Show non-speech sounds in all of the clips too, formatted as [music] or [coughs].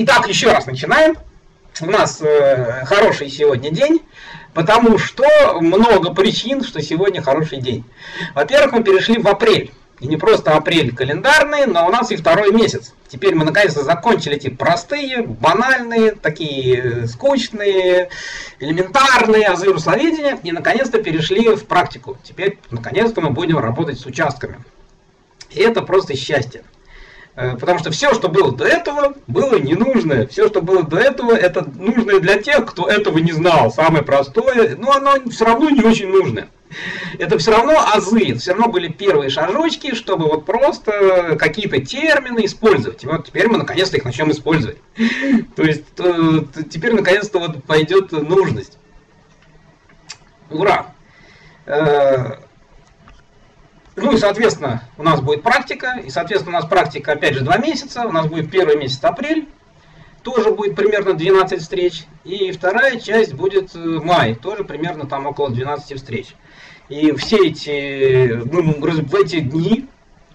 Итак, еще раз начинаем. У нас э, хороший сегодня день, потому что много причин, что сегодня хороший день. Во-первых, мы перешли в апрель. И не просто апрель календарный, но у нас и второй месяц. Теперь мы наконец-то закончили эти простые, банальные, такие э, скучные, элементарные азы русловедения и наконец-то перешли в практику. Теперь наконец-то мы будем работать с участками. И это просто счастье. Э, потому что все, что было до этого, было ненужное. Все, что было до этого, это нужное для тех, кто этого не знал. Самое простое, но оно все равно не очень нужное это все равно азы, все равно были первые шажочки, чтобы вот просто какие-то термины использовать. И вот теперь мы наконец-то их начнем использовать. [laughs] То есть э, теперь наконец-то вот пойдет нужность. Ура! Э, ну и, соответственно, у нас будет практика, и, соответственно, у нас практика, опять же, два месяца, у нас будет первый месяц апрель, тоже будет примерно 12 встреч, и вторая часть будет э, май, тоже примерно там около 12 встреч. И все эти, ну, в эти дни,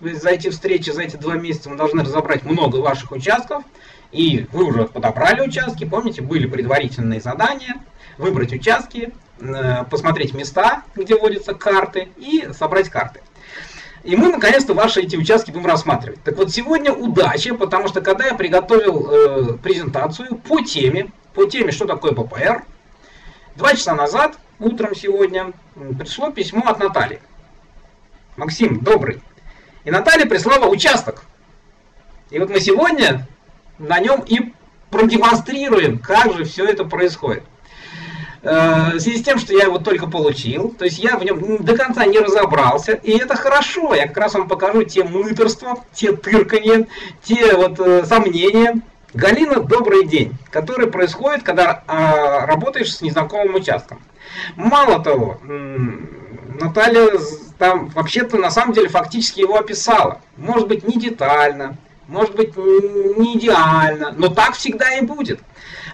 за эти встречи, за эти два месяца мы должны разобрать много ваших участков. И вы уже подобрали участки, помните, были предварительные задания, выбрать участки, э, посмотреть места, где водятся карты, и собрать карты. И мы наконец-то ваши эти участки будем рассматривать. Так вот, сегодня удача, потому что когда я приготовил э, презентацию по теме, по теме, что такое ППР, два часа назад утром сегодня пришло письмо от Натальи. Максим, добрый. И Наталья прислала участок. И вот мы сегодня на нем и продемонстрируем, как же все это происходит. Э, в связи с тем, что я его только получил, то есть я в нем до конца не разобрался, и это хорошо, я как раз вам покажу те мыторства, те тырканья, те вот э, сомнения, Галина, добрый день, который происходит, когда а, работаешь с незнакомым участком. Мало того, Наталья там вообще-то на самом деле фактически его описала. Может быть не детально, может быть не идеально, но так всегда и будет.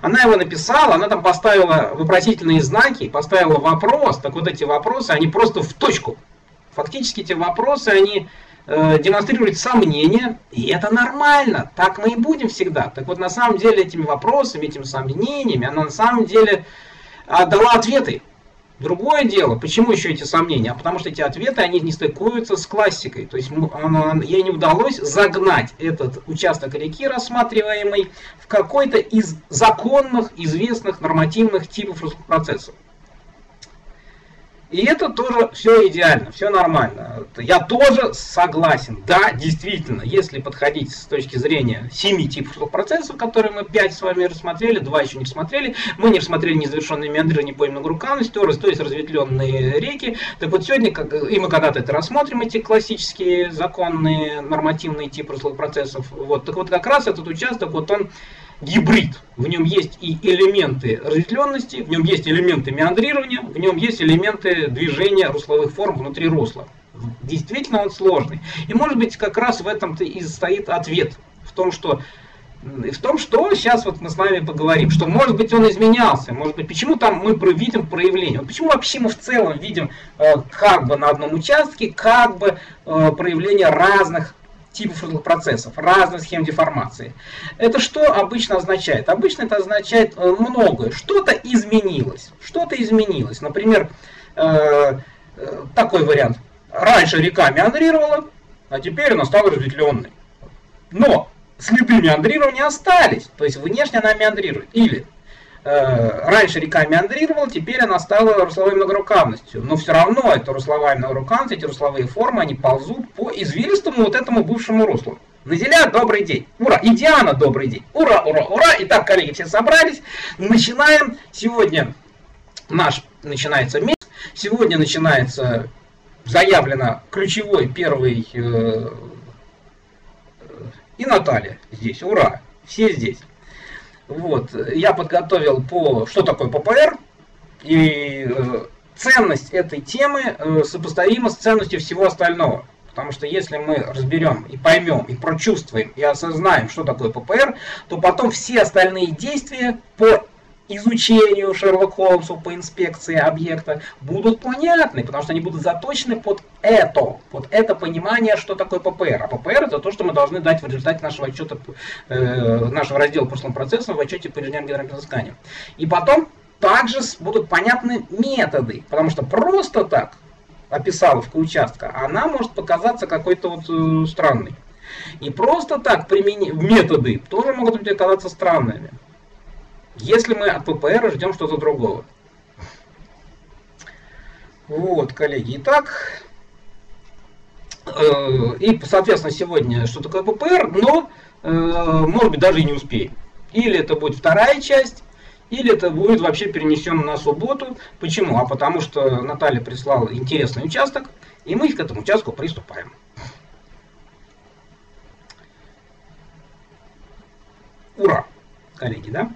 Она его написала, она там поставила вопросительные знаки, поставила вопрос, так вот эти вопросы, они просто в точку. Фактически эти вопросы, они э, демонстрируют сомнения, и это нормально, так мы и будем всегда. Так вот на самом деле этими вопросами, этими сомнениями, она на самом деле э, дала ответы. Другое дело, почему еще эти сомнения? А потому что эти ответы, они не стыкуются с классикой. То есть ей не удалось загнать этот участок реки рассматриваемый в какой-то из законных, известных нормативных типов процессов. И это тоже все идеально, все нормально. Я тоже согласен. Да, действительно, если подходить с точки зрения семи типов процессов, которые мы пять с вами рассмотрели, два еще не рассмотрели, мы не рассмотрели незавершенные меандры, не поймем рукавность, то есть разветвленные реки. Так вот сегодня, как, и мы когда-то это рассмотрим, эти классические законные нормативные типы процессов. Вот, так вот как раз этот участок, вот он гибрид. В нем есть и элементы разветвленности, в нем есть элементы меандрирования, в нем есть элементы движения русловых форм внутри русла. Действительно он сложный. И может быть как раз в этом-то и стоит ответ. В том, что в том, что сейчас вот мы с вами поговорим, что может быть он изменялся, может быть, почему там мы видим проявление, почему вообще мы в целом видим э, как бы на одном участке, как бы э, проявление разных типов процессов, разных схем деформации. Это что обычно означает? Обычно это означает э, многое. Что-то изменилось. Что-то изменилось. Например, э, э, такой вариант. Раньше река меандрировала, а теперь она стала разветвленной. Но следы меандрирования остались. То есть внешне она меандрирует. Или раньше река меандрировала, теперь она стала русловой многорукавностью. Но все равно это русловая многорукавность, эти русловые формы, они ползут по извилистому вот этому бывшему руслу. Назеля, добрый день. Ура. И добрый день. Ура, ура, ура. Итак, коллеги, все собрались. Начинаем. Сегодня наш начинается месяц. Сегодня начинается заявлено ключевой первый э, и Наталья здесь. Ура. Все здесь. Вот. Я подготовил по что такое ППР, и э, ценность этой темы э, сопоставима с ценностью всего остального. Потому что если мы разберем и поймем, и прочувствуем, и осознаем, что такое ППР, то потом все остальные действия по изучению Шерлок Холмсу по инспекции объекта будут понятны, потому что они будут заточены под это, под это понимание, что такое ППР. А ППР это то, что мы должны дать в результате нашего отчета, э, нашего раздела прошлым процессом в отчете по инженерным взысканиям. И потом также будут понятны методы, потому что просто так описаловка участка, она может показаться какой-то вот э, странной. И просто так применить методы тоже могут быть оказаться странными если мы от ППР ждем что-то другого. Вот, коллеги, итак, э, и, соответственно, сегодня что такое ППР, но, э, может быть, даже и не успеем. Или это будет вторая часть, или это будет вообще перенесено на субботу. Почему? А потому что Наталья прислала интересный участок, и мы к этому участку приступаем. Ура, коллеги, да?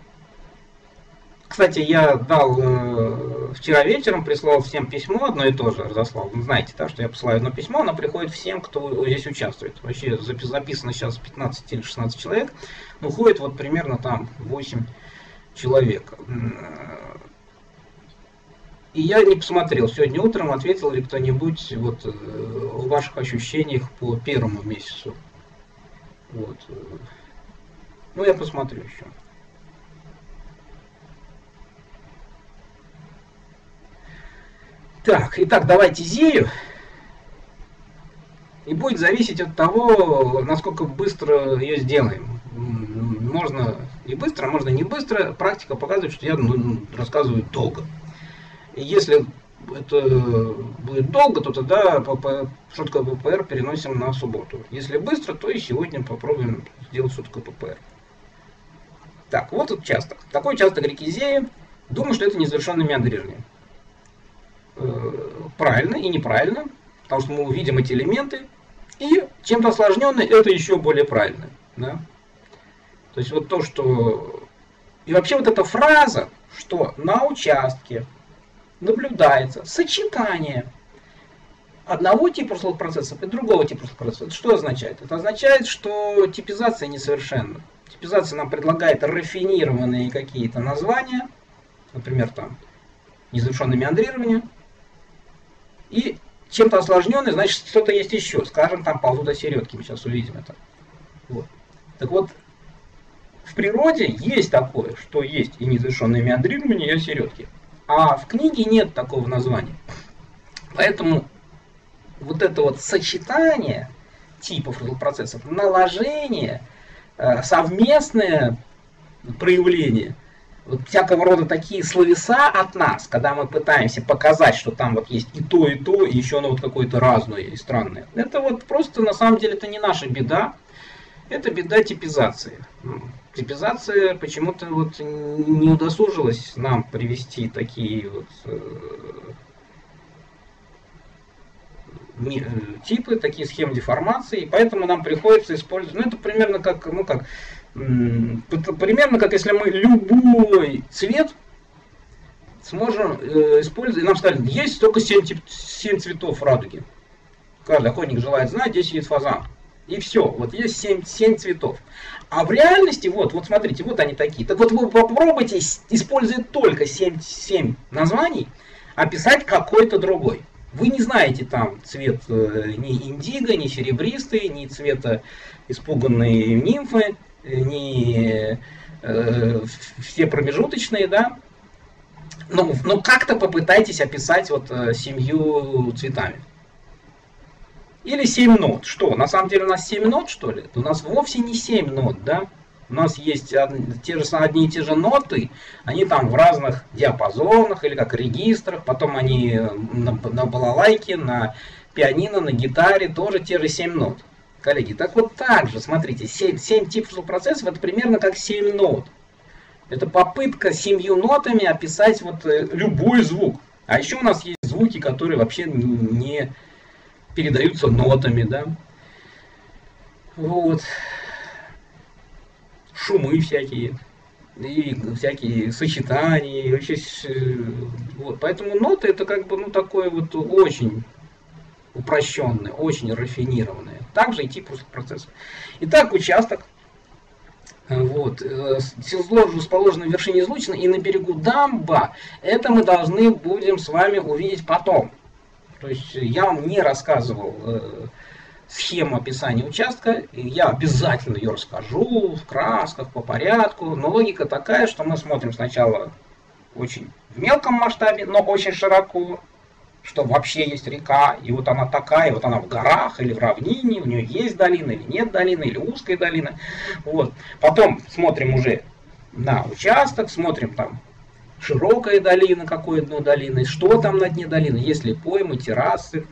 Кстати, я дал э, вчера вечером, прислал всем письмо, одно и то же разослал. Вы знаете, да, что я посылаю одно письмо, оно приходит всем, кто здесь участвует. Вообще записано сейчас 15 или 16 человек, но уходит вот примерно там 8 человек. И я не посмотрел, сегодня утром ответил ли кто-нибудь вот, э, о ваших ощущениях по первому месяцу. Вот. Ну, я посмотрю еще. Так, итак, давайте зею. И будет зависеть от того, насколько быстро ее сделаем. Можно и быстро, можно не быстро. Практика показывает, что я ну, рассказываю долго. И если это будет долго, то тогда что такое ППР переносим на субботу. Если быстро, то и сегодня попробуем сделать такое ППР. Так, вот участок. Такой участок реки Зея. Думаю, что это незавершенное меандрирование. Э, правильно и неправильно, потому что мы увидим эти элементы, и чем-то осложненный это еще более правильно. Да? То есть вот то, что... И вообще вот эта фраза, что на участке наблюдается сочетание одного типа процессов и другого типа процессов. Это что означает? Это означает, что типизация несовершенна. Типизация нам предлагает рафинированные какие-то названия, например, там незавершенное меандрирование, и чем-то осложненный, значит, что-то есть еще. Скажем, там ползут осередки, мы сейчас увидим это. Вот. Так вот, в природе есть такое, что есть и незавершенное меандрирование, и осередки. А в книге нет такого названия. Поэтому вот это вот сочетание типов процессов, наложение, э, совместное проявление вот всякого рода такие словеса от нас, когда мы пытаемся показать, что там вот есть и то, и то, и еще оно вот какое-то разное и странное. Это вот просто на самом деле это не наша беда, это беда типизации. Типизация почему-то вот не удосужилась нам привести такие вот э, э, типы, такие схемы деформации, и поэтому нам приходится использовать, ну это примерно как, ну как, примерно как если мы любой цвет сможем э, использовать. Нам сказали, есть только 7, 7 цветов радуги. Каждый охотник желает знать, здесь сидит фазан. И все, вот есть 7, 7 цветов. А в реальности, вот, вот смотрите, вот они такие. Так вот вы попробуйте, используя только 7, 7 названий, описать какой-то другой. Вы не знаете там цвет э, ни индиго, ни серебристый, ни цвета испуганной нимфы, не э, все промежуточные, да, ну, но ну, как-то попытайтесь описать вот э, семью цветами. Или 7 нот. Что, на самом деле у нас 7 нот, что ли? У нас вовсе не 7 нот, да? У нас есть те же, одни и те же ноты, они там в разных диапазонах или как регистрах, потом они на, на балалайке, на пианино, на гитаре тоже те же 7 нот. Коллеги, так вот так же, смотрите, 7, 7 типов процессов это примерно как 7 нот. Это попытка семью нотами описать вот э, любой звук. А еще у нас есть звуки, которые вообще не передаются нотами, да. Вот. Шумы всякие. И всякие сочетания. И вообще, э, вот. Поэтому ноты это как бы ну такое вот очень упрощенное, очень рафинированное. Также и тип процесса. Итак, участок. Вот. Село расположено в вершине излучины и на берегу дамба. Это мы должны будем с вами увидеть потом. То есть я вам не рассказывал э, схему описания участка, я обязательно ее расскажу в красках, по порядку, но логика такая, что мы смотрим сначала очень в мелком масштабе, но очень широко, что вообще есть река, и вот она такая, вот она в горах или в равнине, у нее есть долина или нет долины, или узкая долина. Вот. Потом смотрим уже на участок, смотрим там широкая долина, какое дно долины, что там на дне долины, есть ли поймы, террасы.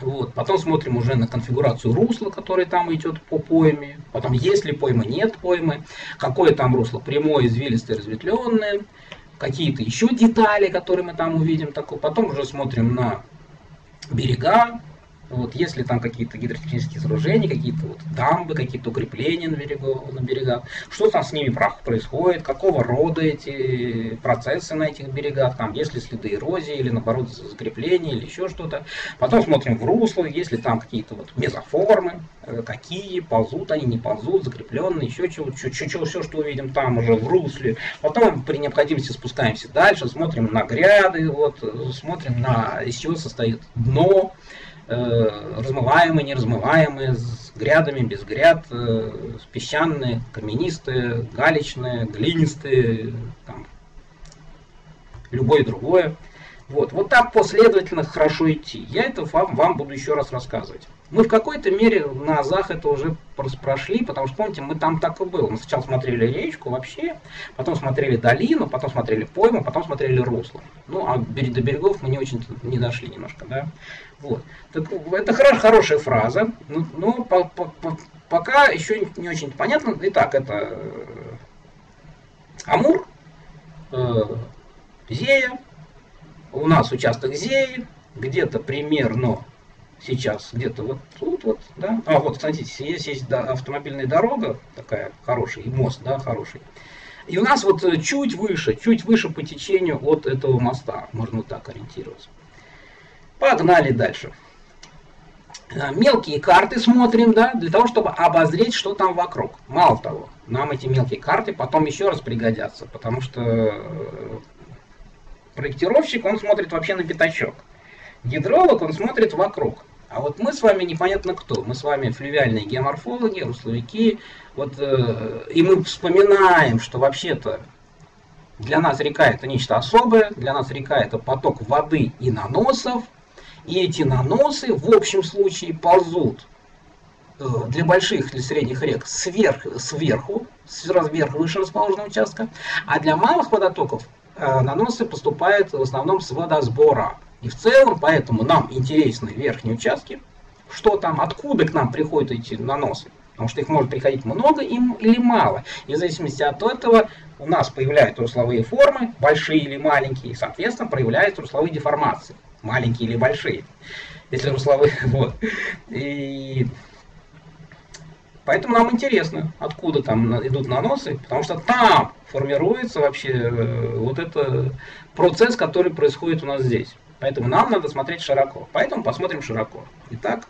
Вот. Потом смотрим уже на конфигурацию русла, который там идет по пойме. Потом есть ли пойма, нет поймы. Какое там русло, прямое, извилистое, разветвленное. Какие-то еще детали, которые мы там увидим. Такое. Потом уже смотрим на берега, вот, если там какие-то гидротехнические сооружения, какие-то вот дамбы, какие-то укрепления на, берегу, на берегах, что там с ними происходит, какого рода эти процессы на этих берегах, там есть ли следы эрозии или наоборот закрепления или еще что-то. Потом смотрим в русло, есть ли там какие-то вот мезоформы, э, какие, ползут они, не ползут, закрепленные, еще чего, чего, все, что увидим там уже в русле. Потом при необходимости спускаемся дальше, смотрим на гряды, вот, смотрим на из чего состоит дно, Э, размываемые, неразмываемые, с грядами, без гряд, песчаные, каменистые, галечные, глинистые, там, любое другое. Вот, вот так последовательно хорошо идти. Я это вам, вам буду еще раз рассказывать. Мы в какой-то мере на Азах это уже прошли, потому что, помните, мы там так и было. Мы сначала смотрели речку вообще, потом смотрели долину, потом смотрели пойму, потом смотрели русло. Ну, а до берегов мы не очень не дошли немножко, да. Вот. Так, это хорош, хорошая фраза, но, но по, по, по, пока еще не очень понятно. Итак, это э, Амур, э, Зея, у нас участок Зеи, где-то примерно сейчас, где-то вот тут вот, да. А вот, смотрите, есть, есть да, автомобильная дорога, такая хорошая, и мост, да, хороший. И у нас вот э, чуть выше, чуть выше по течению от этого моста, можно вот так ориентироваться. Погнали дальше. Э, мелкие карты смотрим, да, для того, чтобы обозреть, что там вокруг. Мало того, нам эти мелкие карты потом еще раз пригодятся, потому что э, проектировщик, он смотрит вообще на пятачок. Гидролог, он смотрит вокруг. А вот мы с вами непонятно кто. Мы с вами флювиальные геоморфологи, русловики. Вот, э, и мы вспоминаем, что вообще-то для нас река это нечто особое. Для нас река это поток воды и наносов. И эти наносы в общем случае ползут э, для больших или средних рек сверх, сверху, с разверху выше расположенного участка, а для малых водотоков э, наносы поступают в основном с водосбора. И в целом, поэтому нам интересны верхние участки, что там, откуда к нам приходят эти наносы. Потому что их может приходить много им или мало. И в зависимости от этого у нас появляются русловые формы, большие или маленькие, и, соответственно, проявляются русловые деформации маленькие или большие, если русловые. [laughs] Вот. И поэтому нам интересно, откуда там идут наносы, потому что там формируется вообще э, вот этот процесс, который происходит у нас здесь. Поэтому нам надо смотреть широко. Поэтому посмотрим широко. Итак,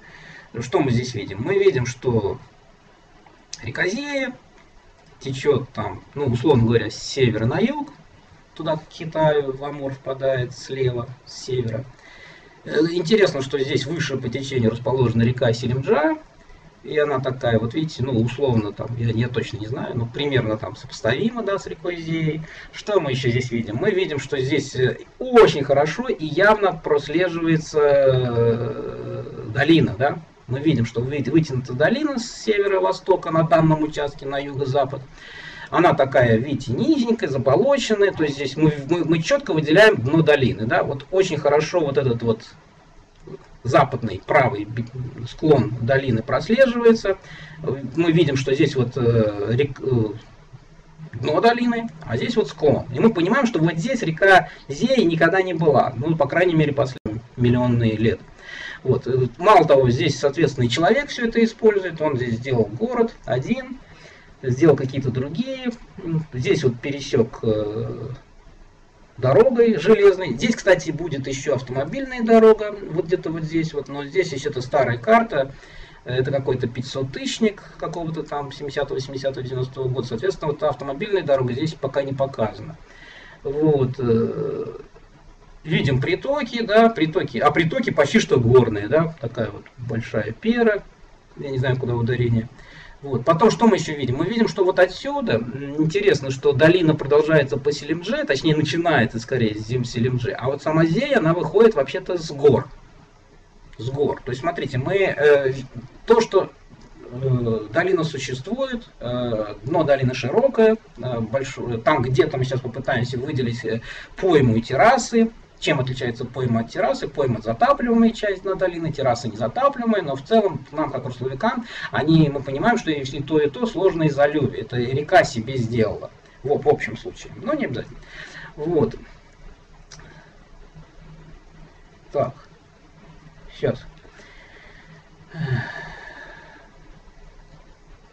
что мы здесь видим? Мы видим, что река течет там, ну, условно говоря, с севера на юг, туда к Китаю, в Амур впадает слева, с севера. Э, интересно, что здесь выше по течению расположена река Селимджа, и она такая, вот видите, ну, условно там, я, я точно не знаю, но примерно там сопоставима, да, с рекой Зеей. Что мы еще здесь видим? Мы видим, что здесь э, очень хорошо и явно прослеживается э, долина, да. Мы видим, что вытянута долина с севера-востока на данном участке на юго-запад. Она такая, видите, низенькая, заболоченная, то есть здесь мы, мы, мы четко выделяем дно долины, да, вот очень хорошо вот этот вот западный правый склон долины прослеживается. Мы видим, что здесь вот э, рек, э, дно долины, а здесь вот склон. И мы понимаем, что вот здесь река Зея никогда не была, ну, по крайней мере, последние миллионные лет. Вот. Э, мало того, здесь, соответственно, человек все это использует, он здесь сделал город один, сделал какие-то другие. Здесь вот пересек дорогой железной. Здесь, кстати, будет еще автомобильная дорога, вот где-то вот здесь вот, но здесь еще это старая карта. это какой-то 500-тысячник какого-то там 70-го, 80-го, 90-го года. Соответственно, вот автомобильная дорога здесь пока не показана. Вот. Э, видим притоки, да, притоки, а притоки почти что горные, да, такая вот большая пера, я не знаю, куда ударение. Вот. Потом что мы еще видим? Мы видим, что вот отсюда, интересно, что долина продолжается по Селимдже, точнее начинается скорее с зим Селимдже, а вот сама Зея, она выходит вообще-то с гор. С гор. То есть, смотрите, мы, э, то, что э, долина существует, э, дно долины широкое, э, большое, там где-то мы сейчас попытаемся выделить э, пойму и террасы, чем отличается пойма от террасы? Пойма затапливаемая часть на долины, терраса незатапливаемая, но в целом нам, как русловикам, они, мы понимаем, что если то и то сложно из алювии. Это река себе сделала. Вот, в общем случае. Но не обязательно. Вот. Так. Сейчас.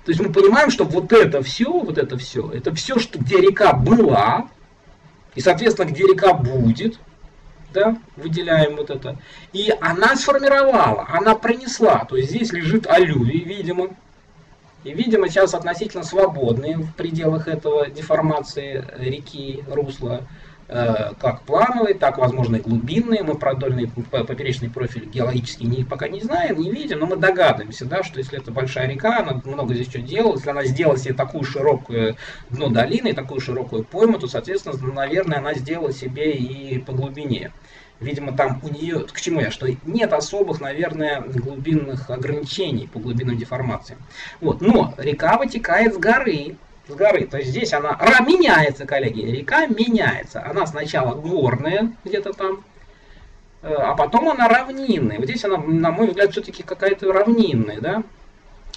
То есть мы понимаем, что вот это все, вот это все, это все, что где река была, и, соответственно, где река будет, да, выделяем вот это. И она сформировала, она пронесла. То есть здесь лежит алювий, видимо. И, видимо, сейчас относительно свободные в пределах этого деформации реки, русла, как плановые, так, возможно, и глубинные. Мы продольный поперечный профиль геологический не, пока не знаем, не видим, но мы догадываемся, да, что если это большая река, она много здесь что делала, если она сделала себе такую широкую дно долины, такую широкую пойму, то, соответственно, наверное, она сделала себе и по глубине. Видимо, там у нее, к чему я, что нет особых, наверное, глубинных ограничений по глубинным деформациям. Вот, но река вытекает с горы, с горы. То есть здесь она меняется, коллеги. Река меняется. Она сначала горная, где-то там, э, а потом она равнинная. Вот здесь она, на мой взгляд, все-таки какая-то равнинная, да.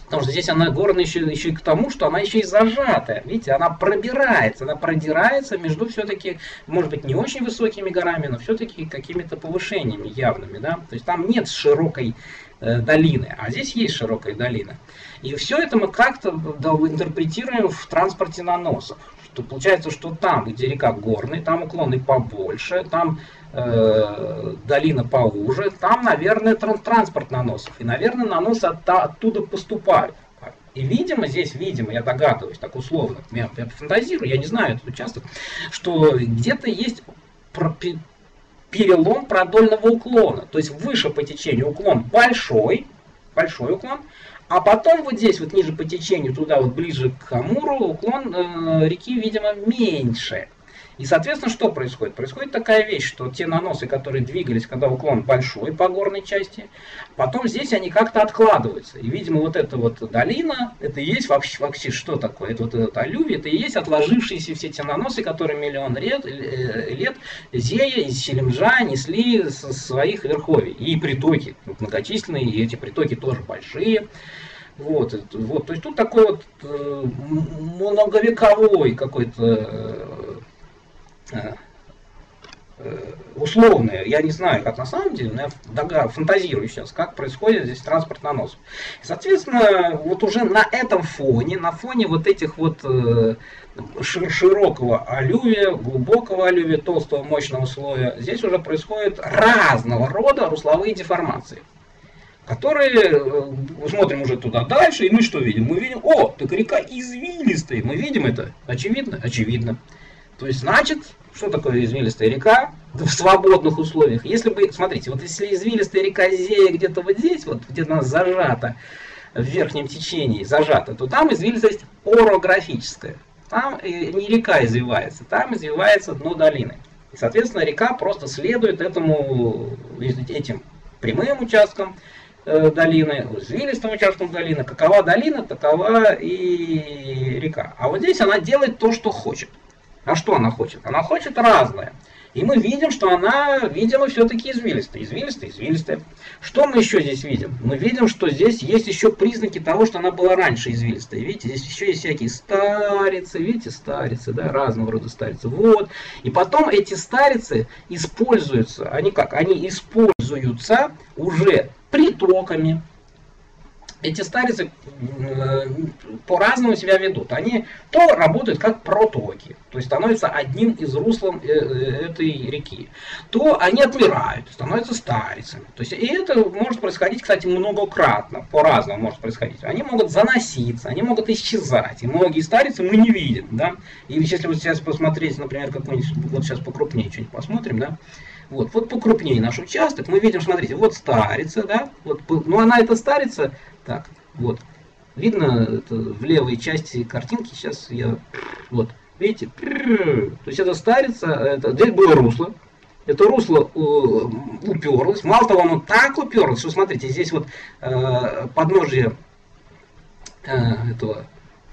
Потому что здесь она горная еще, еще и к тому, что она еще и зажатая. Видите, она пробирается, она продирается между все-таки, может быть, не очень высокими горами, но все-таки какими-то повышениями явными. Да? То есть там нет широкой э, долины, а здесь есть широкая долина. И все это мы как-то интерпретируем в транспорте наносов. Что получается, что там, где река горная, там уклоны побольше, там э, долина поуже, там, наверное, транспорт наносов. И, наверное, наносы от, оттуда поступают. И, видимо, здесь, видимо, я догадываюсь, так условно, я, я фантазирую, я не знаю этот участок, что где-то есть перелом продольного уклона. То есть выше по течению уклон большой, большой уклон, а потом вот здесь, вот ниже по течению, туда вот ближе к Амуру, уклон э, реки, видимо, меньше. И, соответственно, что происходит? Происходит такая вещь, что те наносы, которые двигались, когда уклон большой по горной части, потом здесь они как-то откладываются. И, видимо, вот эта вот долина, это и есть вообще, вообще что такое? Это вот этот алювий, это и есть отложившиеся все те наносы, которые миллион лет, э, лет Зея из Селимжа несли со своих верховий. И притоки многочисленные, и эти притоки тоже большие. Вот, вот, то есть тут такой вот э, многовековой какой-то э, Э, э, условные, я не знаю, как на самом деле, но я фантазирую сейчас, как происходит здесь транспорт наносов. И, соответственно, вот уже на этом фоне, на фоне вот этих вот э, широкого алювия, глубокого алювия, толстого мощного слоя, здесь уже происходят разного рода русловые деформации которые, смотрим уже туда дальше, и мы что видим? Мы видим, о, так река извилистая, мы видим это, очевидно? Очевидно. То есть, значит, что такое извилистая река в свободных условиях? Если бы, смотрите, вот если извилистая река Зея где-то вот здесь, вот где-то она зажата, в верхнем течении зажата, то там извилистость орографическая. Там не река извивается, там извивается дно долины. И, соответственно, река просто следует этому, этим прямым участкам э, долины, извилистым участкам долины. Какова долина, такова и река. А вот здесь она делает то, что хочет. А что она хочет? Она хочет разное. И мы видим, что она, видимо, все-таки извилистая. Извилистая, извилистая. Что мы еще здесь видим? Мы видим, что здесь есть еще признаки того, что она была раньше извилистая. Видите, здесь еще есть всякие старицы, видите, старицы, да, разного рода старицы. Вот. И потом эти старицы используются, они как? Они используются уже притоками, эти старицы по-разному себя ведут. Они то работают как протоки, то есть становятся одним из руслом э, э, этой реки, то они отмирают, становятся старицами. То есть и это может происходить, кстати, многократно, по-разному может происходить. Они могут заноситься, они могут исчезать, и многие старицы мы не видим. Да? И если вот сейчас посмотреть, например, какой-нибудь, вот сейчас покрупнее что-нибудь посмотрим, да, вот, вот покрупнее наш участок, мы видим, смотрите, вот старица, да, вот, ну она эта старица, так, вот, видно это в левой части картинки, сейчас я, вот, видите, то есть это старица, это, здесь было русло, это русло э, уперлось, мало того, оно так уперлось, что смотрите, здесь вот э, подножие э, этого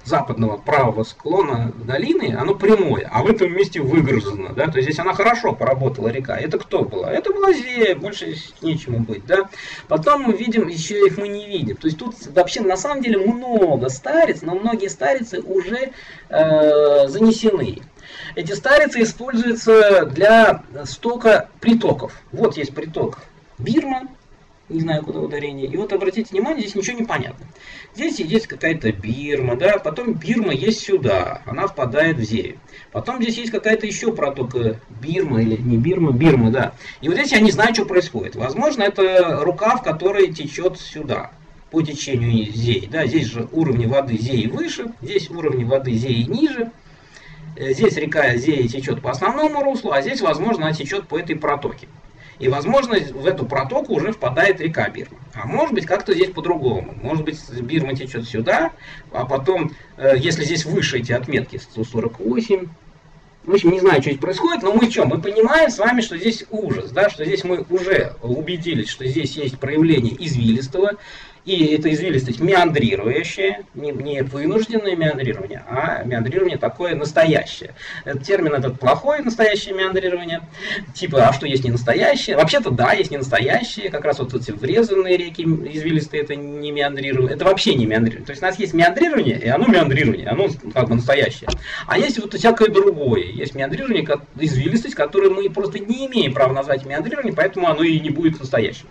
западного правого склона долины, оно прямое, а в этом месте выгружено, да, то есть здесь она хорошо поработала река. Это кто была? Это была Зея, больше нечему быть, да. Потом мы видим, еще их мы не видим. То есть тут вообще на самом деле много стариц, но многие старицы уже э, занесены. Эти старицы используются для стока притоков. Вот есть приток Бирма, не знаю куда ударение. И вот обратите внимание, здесь ничего не понятно. Здесь есть какая-то Бирма, да, потом Бирма есть сюда, она впадает в Зею. Потом здесь есть какая-то еще протока Бирма или не Бирма, Бирма, да. И вот здесь я не знаю, что происходит. Возможно, это рукав, который течет сюда по течению Зеи. Да, здесь же уровни воды Зеи выше, здесь уровни воды Зеи ниже. Э, здесь река Зеи течет по основному руслу, а здесь, возможно, она течет по этой протоке. И, возможно, в эту протоку уже впадает река Бирма. А может быть, как-то здесь по-другому. Может быть, Бирма течет сюда, а потом, э, если здесь выше эти отметки, 148, в общем, не знаю, что здесь происходит, но мы что, мы понимаем с вами, что здесь ужас, да, что здесь мы уже убедились, что здесь есть проявление извилистого, и это извилистость меандрирующая, не, не вынужденное меандрирование, а меандрирование такое настоящее. Этот термин этот плохое настоящее меандрирование. Типа, а что есть не настоящее? Вообще-то да, есть не настоящее. Как раз вот эти врезанные реки извилистые, это не меандрирование. Это вообще не меандрирование. То есть у нас есть меандрирование, и оно меандрирование, оно как бы настоящее. А есть вот всякое другое. Есть меандрирование, извилистость, которую мы просто не имеем права назвать меандрированием, поэтому оно и не будет настоящим.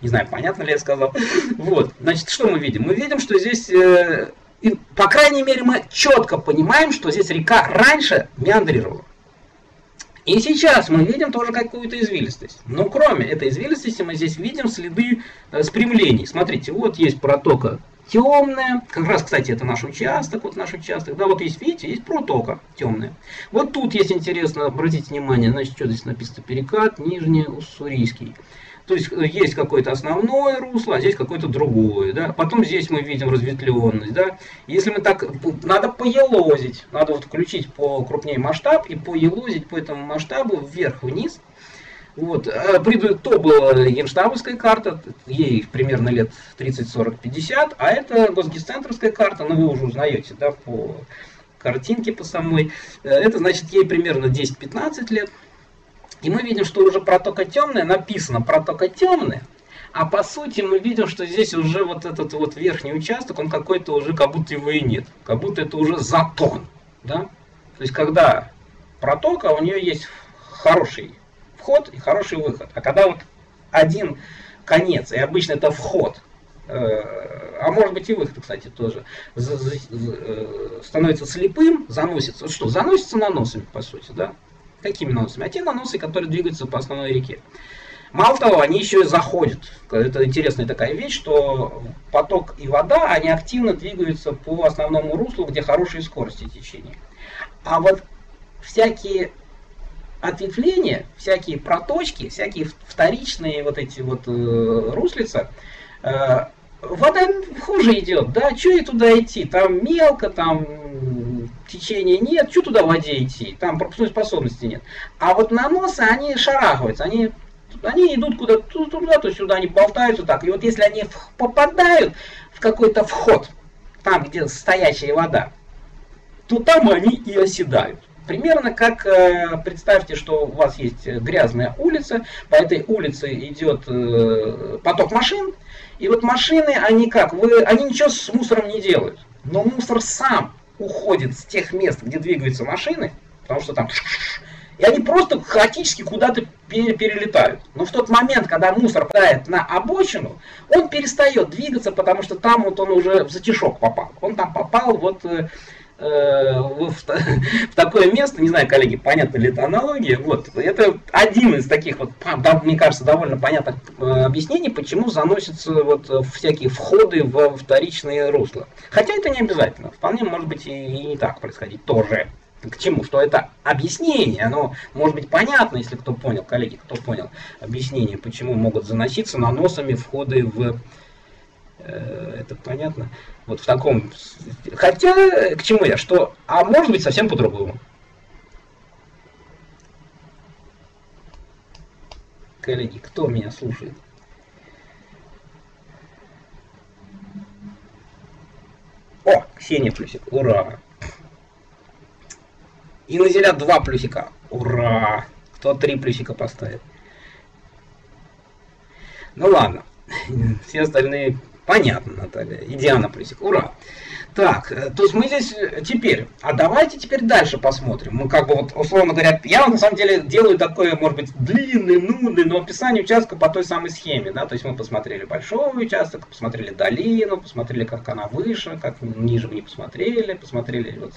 Не знаю, понятно ли я сказал. [laughs] Вот. Значит, что мы видим? Мы видим, что здесь, э, по крайней мере, мы четко понимаем, что здесь река раньше меандрировала. И сейчас мы видим тоже какую-то извилистость. Но кроме этой извилистости мы здесь видим следы э, спрямлений. Смотрите, вот есть протока темная. Как раз, кстати, это наш участок, вот наш участок. Да, вот есть, видите, есть протока темная. Вот тут есть интересно, обратите внимание, значит, что здесь написано, перекат, нижний, уссурийский. То есть э, есть какое-то основное русло, а здесь какое-то другое. Да? Потом здесь мы видим разветвленность. Да? Если мы так, надо поелозить, надо вот включить по крупнее масштаб и поелозить по этому масштабу вверх-вниз. Вот. А то была генштабовская карта, ей примерно лет 30, 40, 50, а это госгисцентровская карта, ну вы уже узнаете, да, по картинке по самой. Э, это значит ей примерно 10-15 лет. И мы видим, что уже протока темная, написано протока темная, а по сути мы видим, что здесь уже вот этот вот верхний участок, он какой-то уже как будто его и нет. Как будто это уже затон. Да? То есть когда протока, у нее есть хороший вход и хороший выход. А когда вот один конец, и обычно это вход, э, а может быть и выход, кстати, тоже, э, становится слепым, заносится, что, заносится наносами, по сути, да, Какими наносами? А те наносы, которые двигаются по основной реке. Мало того, они еще и заходят. Это интересная такая вещь, что поток и вода, они активно двигаются по основному руслу, где хорошие скорости течения. А вот всякие ответвления, всякие проточки, всякие вторичные вот эти вот э, руслица, э, вода хуже идет, да, что и туда идти, там мелко, там течения нет, что туда в воде идти, там пропускной способности нет. А вот наносы, они шарахаются, они, они идут куда-то туда, то сюда, они болтаются так. И вот если они попадают в какой-то вход, там, где стоящая вода, то там они и оседают. Примерно как, э, представьте, что у вас есть грязная улица, по этой улице идет э, поток машин, и вот машины, они как, вы, они ничего с мусором не делают, но мусор сам уходит с тех мест, где двигаются машины, потому что там И они просто хаотически куда-то перелетают. Но в тот момент, когда мусор попадает на обочину, он перестает двигаться, потому что там вот он уже в затишок попал. Он там попал вот э, э в, [laughs] в такое место, не знаю, коллеги, понятна ли это аналогия, вот, это один из таких вот, мне кажется, довольно понятных э, объяснений, почему заносятся вот всякие входы в вторичные русла. Хотя это не обязательно, вполне может быть и, и не так происходить тоже к чему? Что это объяснение, оно может быть понятно, если кто понял, коллеги, кто понял объяснение, почему могут заноситься наносами входы в... Э, это понятно? Вот в таком... Хотя, к чему я? Что... А может быть совсем по-другому. Коллеги, кто меня слушает? О, Ксения плюсик, ура! И на зеля два плюсика. Ура! Кто три плюсика поставит? Ну ладно. [laughs] Все остальные понятно, Наталья. И Диана плюсик. Ура! Так, э, то есть мы здесь э, теперь, а давайте теперь дальше посмотрим. Мы как бы вот, условно говоря, я на самом деле делаю такое, может быть, длинный, нудный, но описание участка по той самой схеме, да, то есть мы посмотрели большой участок, посмотрели долину, посмотрели, как она выше, как ниже мы не посмотрели, посмотрели вот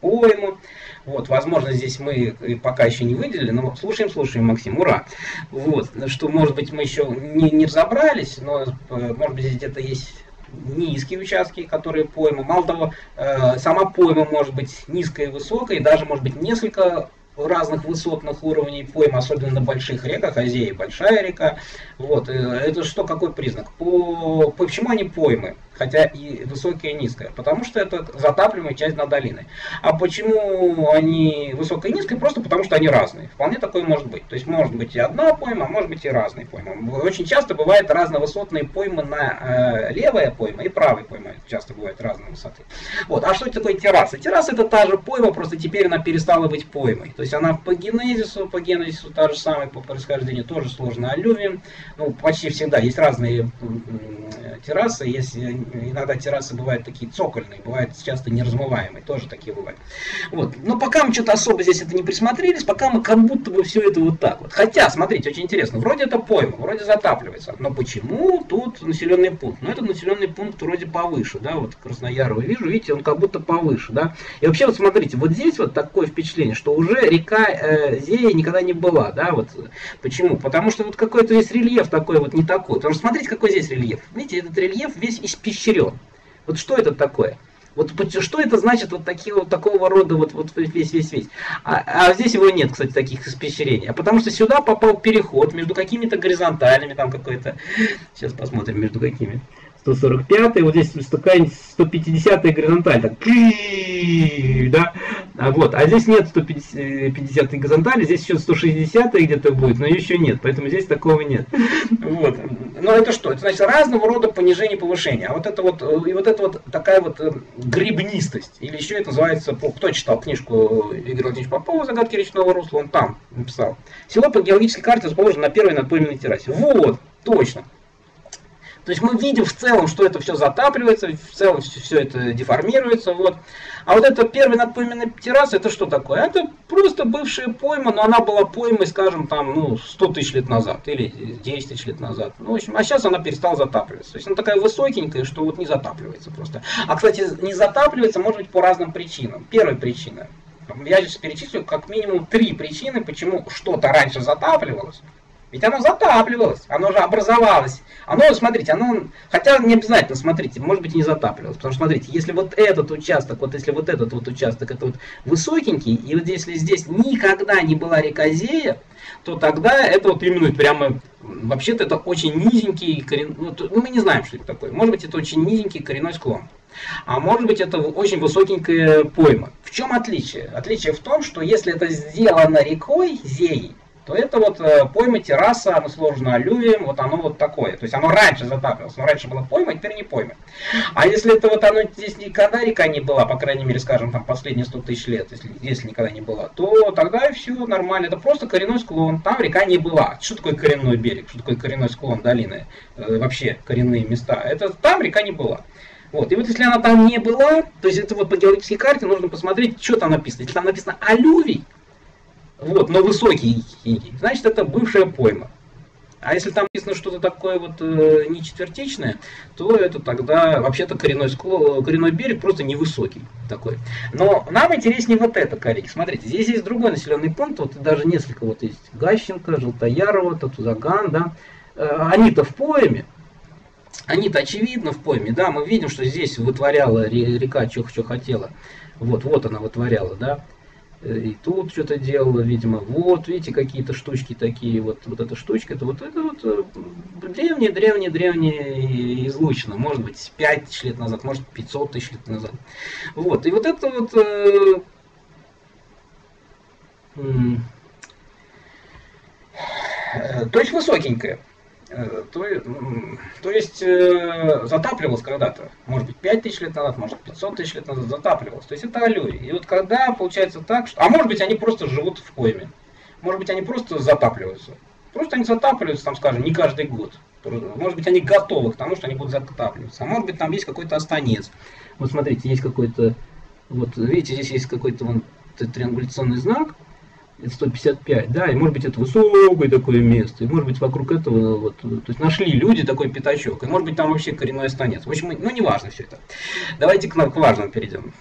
пойму. Вот, возможно, здесь мы пока еще не выделили, но слушаем, слушаем, Максим, ура. Вот, что, может быть, мы еще не, не разобрались, но, э, может быть, здесь где-то есть низкие участки, которые пойма. Мало того, э, сама пойма может быть низкая и высокая, и даже может быть несколько разных высотных уровней пойм, особенно на больших реках, Азия большая река. Вот, э, это что, какой признак? По, почему они поймы? Хотя и высокая и низкая, потому что это затапливаемая часть над долиной. А почему они высокая и низкая? Просто потому что они разные. Вполне такое может быть. То есть может быть и одна пойма, а может быть и разные поймы. Очень часто бывают разновысотные поймы на э, левая пойма и правая пойма. Часто бывают разные высоты. Вот. А что это такое терраса? Терраса это та же пойма, просто теперь она перестала быть поймой. То есть она по генезису, по генезису та же самая, по происхождению тоже сложная алювием. Ну, почти всегда есть разные террасы, есть иногда террасы бывают такие цокольные, бывают часто неразмываемые, тоже такие бывают. Вот. Но пока мы что-то особо здесь это не присмотрелись, пока мы как будто бы все это вот так вот. Хотя, смотрите, очень интересно, вроде это пойма, вроде затапливается, но почему тут населенный пункт? Ну, этот населенный пункт вроде повыше, да, вот Красноярова вижу, видите, он как будто повыше, да. И вообще, вот смотрите, вот здесь вот такое впечатление, что уже река э, Зея никогда не была, да, вот. Почему? Потому что вот какой-то здесь рельеф такой вот не такой. Потому что смотрите, какой здесь рельеф. Видите, этот рельеф весь испещрен испещрен. Вот что это такое? Вот что это значит вот такие вот такого рода вот, вот весь весь весь. А, а здесь его нет, кстати, таких испещрений. А потому что сюда попал переход между какими-то горизонтальными, там какой-то. Сейчас посмотрим, между какими. 145 вот здесь такая 150 горизонталь, так, да, а вот, а здесь нет 150 горизонтали, здесь еще 160 где-то будет, но еще нет, поэтому здесь такого нет. Вот. Но это что? Это значит разного рода понижение повышение. А вот это вот, и вот это вот такая вот э, гребнистость, или еще это называется, кто читал книжку Игоря Владимировича Попова «Загадки речного русла», он там написал. Село по геологической карте расположено на первой надпойменной террасе. Вот, точно. То есть мы видим в целом, что это все затапливается, в целом все это деформируется. Вот. А вот эта первая надпойменная терраса, это что такое? Это просто бывшая пойма, но она была поймой, скажем, там, ну, 100 тысяч лет назад или 10 тысяч лет назад. Ну, в общем, а сейчас она перестала затапливаться. То есть она такая высокенькая, что вот не затапливается просто. А, кстати, не затапливается, может быть, по разным причинам. Первая причина. Я сейчас перечислю как минимум три причины, почему что-то раньше затапливалось, ведь оно затапливалось, оно же образовалось. Оно, смотрите, оно, хотя не обязательно, смотрите, может быть и не затапливалось. Потому что, смотрите, если вот этот участок, вот если вот этот вот участок, это вот высокенький, и вот если здесь никогда не была река Зея, то тогда это вот именно прямо, вообще-то это очень низенький коренной, ну, ну, мы не знаем, что это такое. Может быть, это очень низенький коренной склон. А может быть, это очень высокенькая пойма. В чем отличие? Отличие в том, что если это сделано рекой, Зеей, то это вот э, пойма, терраса, она сложена алювием, вот оно вот такое. То есть оно раньше затапливалось, но раньше было пойма, а теперь не пойма. А если это вот оно здесь никогда река не была, по крайней мере, скажем, там последние 100 тысяч лет, если, если никогда не была, то тогда все нормально. Это просто коренной склон, там река не была. Что такое коренной берег, что такое коренной склон долины, э, вообще коренные места? Это там река не была. Вот. И вот если она там не была, то есть это вот по геологической карте нужно посмотреть, что там написано. Если там написано алювий, вот, но высокий, значит это бывшая пойма. А если там написано что-то такое вот э, не четвертичное, то это тогда вообще-то коренной, коренной берег просто невысокий такой. Но нам интереснее вот это, коллеги. Смотрите, здесь есть другой населенный пункт, вот даже несколько вот есть Гащенко, Желтоярова, Татузаган, да. Э, они-то в поэме, они-то очевидно в пойме, да, мы видим, что здесь вытворяла река, что, что хотела. Вот, вот она вытворяла, да. Э, и тут что-то делала, видимо, вот, видите, какие-то штучки такие, вот, вот эта штучка, это вот это вот э, древние излучено, может быть, 5 тысяч лет назад, может, 500 тысяч лет назад. Вот, и вот это вот, э, э, то есть высокенькая. Э, то, то есть э, затапливалось когда-то, может быть 5 тысяч лет назад, может 500 тысяч лет назад затапливалось. То есть это аллюри. И вот когда получается так, что... А может быть они просто живут в пойме. Может быть они просто затапливаются. Просто они затапливаются, там, скажем, не каждый год. Может быть они готовы к тому, что они будут затапливаться. А может быть там есть какой-то останец. Вот смотрите, есть какой-то... Вот видите, здесь есть какой-то вон триангуляционный знак 155, да, и может быть это высокое такое место, и может быть вокруг этого вот, то есть нашли люди такой пятачок, и может быть там вообще коренной останец. В общем, ну не важно все это. Давайте к, к важному перейдем.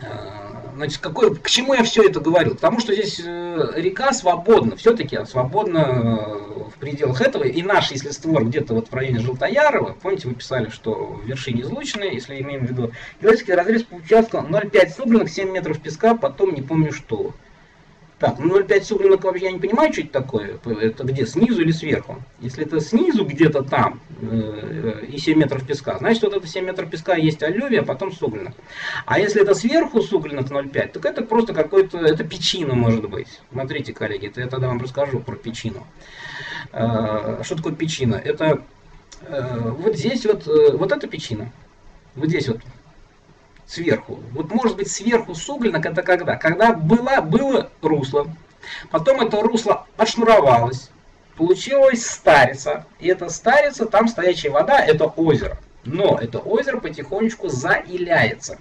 А, значит, какой, к чему я все это говорю? Потому что здесь э, река свободна, все-таки свободна э, в пределах этого. И наш, если створ где-то вот в районе Желтоярова, помните, вы писали, что в вершине излучины, если имеем в виду, геологический разрез по участку 0,5 собранных, 7 метров песка, потом не помню что. Так, ну 0,5 суглинок вообще я не понимаю, что это такое. Это где, снизу или сверху? Если это снизу где-то там э, и 7 метров песка, значит вот это 7 метров песка есть алювия, а потом суглинок. А если это сверху суглинок 0,5, так это просто какой-то, это печина может быть. Смотрите, коллеги, это я тогда вам расскажу про печину. Э, что такое печина? Это э, вот здесь вот, э, вот эта печина. Вот здесь вот сверху. Вот может быть сверху суглинок это когда? Когда было, было русло, потом это русло отшнуровалось, получилось старица. И эта старица, там стоячая вода, это озеро. Но это озеро потихонечку заиляется.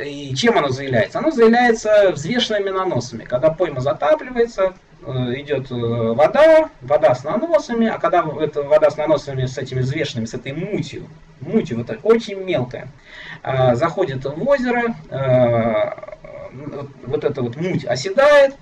И чем оно заиляется? Оно заиляется взвешенными наносами. Когда пойма затапливается, идет э, вода, вода с наносами, а когда эта вода с наносами, с этими взвешенными, с этой мутью, мутью, вот очень мелкая, а, заходит в озеро, вот эта вот муть оседает,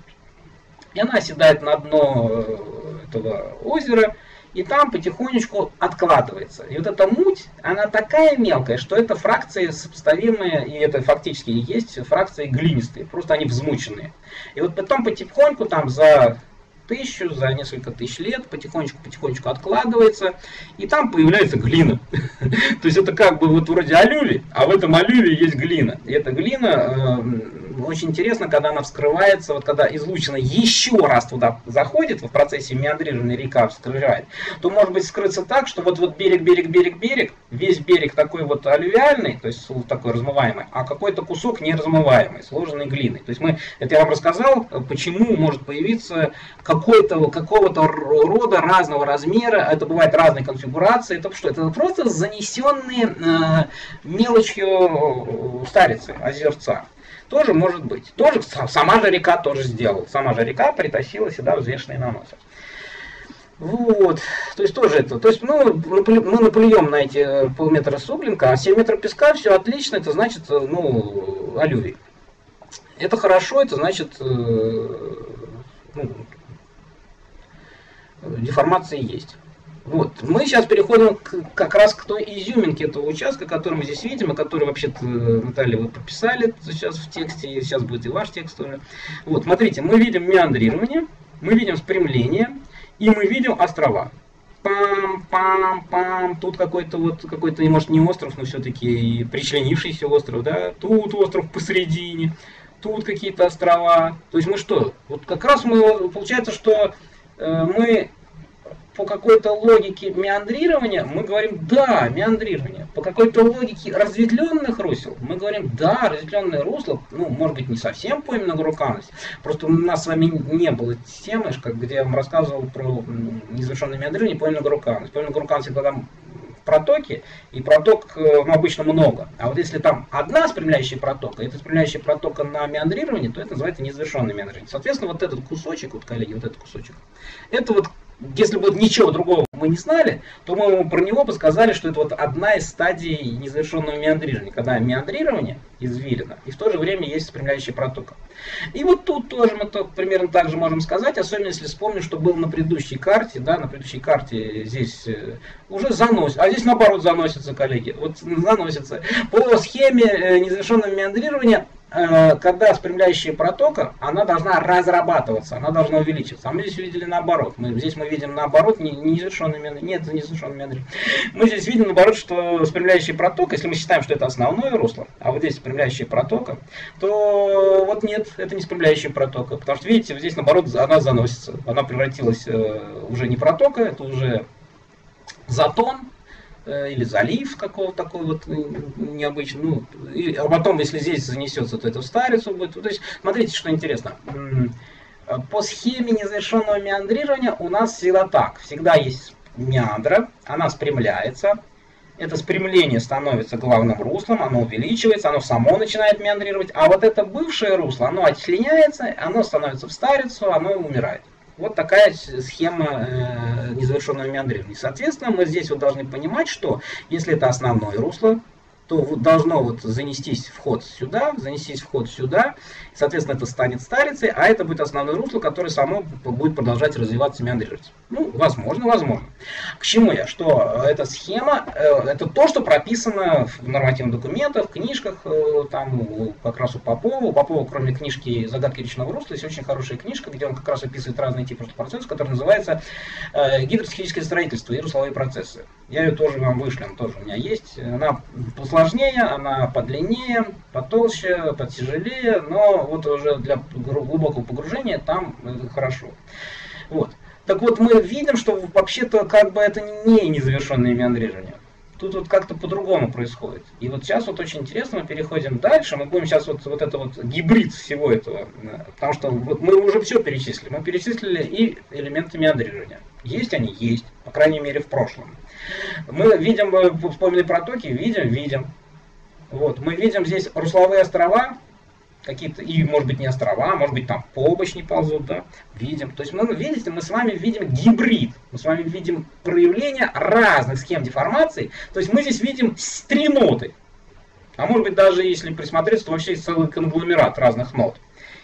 и она оседает на дно э, этого озера, и там потихонечку откладывается. И вот эта муть, она такая мелкая, что это фракции сопоставимые, и это фактически и есть фракции глинистые, просто они взмученные. И вот потом потихоньку там за тысячу, за несколько тысяч лет, потихонечку-потихонечку откладывается, и там появляется глина. [laughs] То есть это как бы вот вроде алюли, а в этом алюле есть глина. И эта глина э, очень интересно, когда она вскрывается, вот когда излучина еще раз туда заходит, в процессе меандрирования река вскрывает, то может быть скрыться так, что вот, вот берег, берег, берег, берег, весь берег такой вот алювиальный, то есть такой размываемый, а какой-то кусок неразмываемый, сложенный глиной. То есть мы, это я вам рассказал, почему может появиться какой-то, какого-то рода разного размера, это бывает разной конфигурации, это что? Это просто занесенные э, мелочью э, старицы, озерца. Тоже может быть. Тоже сама же река тоже сделала. Сама же река притащила сюда взвешенные наносы. Вот, то есть тоже это, то есть ну, мы наплюем на эти э, полметра суглинка, а 7 метров песка, все отлично, это значит, э, ну, алювий. Это хорошо, это значит, ну, деформации есть. Вот. Мы сейчас переходим к, как раз к той изюминке этого участка, который мы здесь видим, и который вообще-то, Наталья, вы прописали сейчас в тексте, и сейчас будет и ваш текст тоже. Вот, смотрите, мы видим меандрирование, мы видим спрямление, и мы видим острова. Пам-пам-пам, тут какой-то вот, какой-то, может, не остров, но все-таки причленившийся остров, да, тут остров посередине, тут какие-то острова. То есть мы что? Вот как раз мы, получается, что э, мы по какой-то логике меандрирования мы говорим «да, меандрирование». По какой-то логике разветвленных русел мы говорим «да, разветвленное русло». Ну, может быть, не совсем по именно Груканность. Просто у нас с вами не было темы, как, где я вам рассказывал про незавершенное меандрирование по именно Груканность. По именно Груканность, когда протоки, и проток ну, обычно много. А вот если там одна спрямляющая протока, это спрямляющая протока на меандрирование, то это называется незавершенное меандрирование. Соответственно, вот этот кусочек, вот, коллеги, вот этот кусочек, это вот если бы ничего другого мы не знали, то мы про него бы сказали, что это вот одна из стадий незавершенного меандрирования, когда меандрирование извилина, и в то же время есть спрямляющая протока. И вот тут тоже мы то, примерно так же можем сказать, особенно если вспомним, что было на предыдущей карте, да, на предыдущей карте здесь э, уже заносит, а здесь наоборот заносится, коллеги, вот заносится. По схеме э, незавершенного меандрирования Э, когда спрямляющая протока, она должна разрабатываться, она должна увеличиваться. А мы здесь видели наоборот. Мы, здесь мы видим наоборот не, незавершенный мендри. Нет, это незавершенный мендри. Мы здесь видим наоборот, что спрямляющая протока, если мы считаем, что это основное русло, а вот здесь спрямляющая протока, то вот нет, это не спрямляющая протока. Потому что, видите, здесь наоборот она заносится. Она превратилась э, уже не протока, это уже затон, Э, или залив какого-то такой вот э, необычный. Ну, и, а потом, если здесь занесется, то это в старицу будет. То есть, смотрите, что интересно. По схеме незавершенного меандрирования у нас всегда так. Всегда есть меандра, она спрямляется. Это спрямление становится главным руслом, оно увеличивается, оно само начинает меандрировать. А вот это бывшее русло, оно отчленяется, оно становится в старицу, оно умирает. Вот такая схема э, незавершенного меандрирования. Соответственно, мы здесь вот должны понимать, что если это основное русло, то должно вот занестись вход сюда, занестись вход сюда, соответственно, это станет старицей, а это будет основное русло, которое само будет продолжать развиваться, меандрировать. Ну, возможно, возможно. К чему я? Что эта схема, э, это то, что прописано в нормативных документах, в книжках, э, там как раз у Попова. У Попова, кроме книжки «Загадки речного русла», есть очень хорошая книжка, где он как раз описывает разные типы процессов, которая называется э, «Гидросхимическое строительство и русловые процессы». Я ее тоже вам вышлю, она тоже у меня есть. Она посложнее, она подлиннее, потолще, потяжелее, но вот уже для глубокого погружения там хорошо. Вот. Так вот, мы видим, что вообще-то как бы это не незавершенное меандрирование. Тут вот как-то по-другому происходит. И вот сейчас вот очень интересно, мы переходим дальше, мы будем сейчас вот, вот это вот гибрид всего этого, потому что вот мы уже все перечислили. Мы перечислили и элементы меандрирования. Есть они? Есть, по крайней мере в прошлом. Мы видим, вспомнили протоки, видим, видим. Вот, мы видим здесь русловые острова, какие-то, и может быть не острова, может быть там побочни ползут, да, видим. То есть мы, видите, мы с вами видим гибрид, мы с вами видим проявление разных схем деформации, то есть мы здесь видим три ноты. А может быть даже если присмотреться, то вообще целый конгломерат разных нот.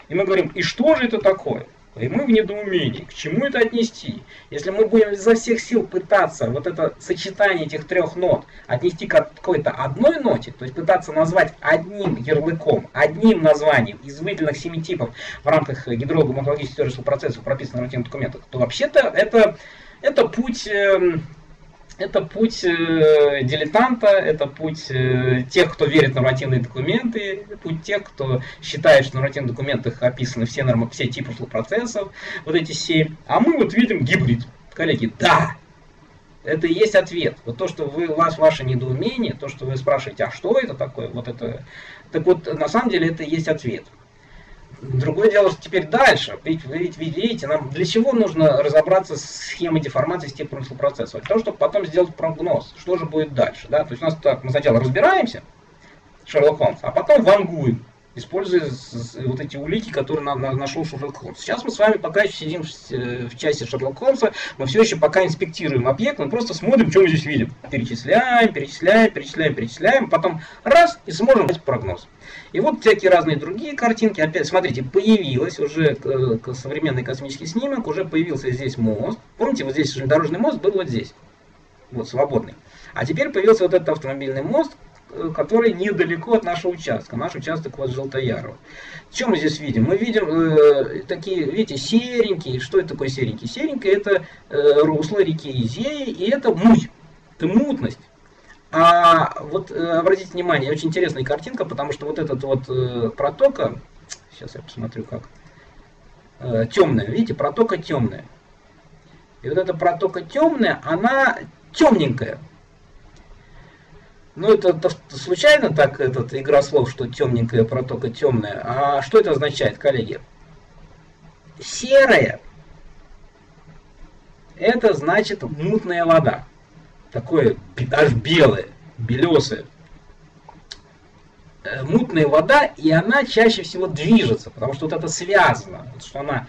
И мы говорим, и что же это такое? И мы в недоумении, к чему это отнести? Если мы будем изо всех сил пытаться вот это сочетание этих трех нот отнести к какой-то одной ноте, то есть пытаться назвать одним ярлыком, одним названием из выделенных семи типов в рамках гидролого-морфологических теории процессов, прописанных в нормативных документах, то вообще-то это, это путь эм, это путь э, дилетанта, это путь э, тех, кто верит в нормативные документы, путь тех, кто считает, что в нормативных документах описаны все, норм... все типы процессов, вот эти семь. А мы вот видим гибрид. Коллеги, да, это и есть ответ. Вот то, что вы, у вас ваше недоумение, то, что вы спрашиваете, а что это такое, вот это, так вот, на самом деле это и есть ответ. Другое дело, что теперь дальше, ведь вы ведь видите, нам для чего нужно разобраться с схемой деформации степени процесса? Для того, чтобы потом сделать прогноз, что же будет дальше. Да? То есть у нас так, мы сначала разбираемся, Шерлок Холмс, а потом вангуем, используя вот эти улики, которые на, на, нашел Шерлок Холмс. Сейчас мы с вами пока еще сидим в, э, в части Шерлок Холмса, мы все еще пока инспектируем объект, мы просто смотрим, что мы здесь видим. Перечисляем, перечисляем, перечисляем, перечисляем, потом раз и сможем дать прогноз. И вот всякие разные другие картинки. Опять, смотрите, появилась уже э, современный космический снимок, уже появился здесь мост. Помните, вот здесь железнодорожный мост был вот здесь. Вот, свободный. А теперь появился вот этот автомобильный мост, э, который недалеко от нашего участка. Наш участок вот Желтоярова. Что мы здесь видим? Мы видим э, такие, видите, серенькие. Что это такое серенький? Серенький это э, русло реки Изеи, и это муть. Это мутность. А вот э, обратите внимание, очень интересная картинка, потому что вот этот вот э, протока, сейчас я посмотрю как, э, темная, видите, протока темная. И вот эта протока темная, она темненькая. Ну, это, это случайно так, этот игра слов, что темненькая протока темная. А что это означает, коллеги? Серая. Это значит мутная вода. Такое аж белое, белесое, э, мутная вода, и она чаще всего движется, потому что вот это связано, что она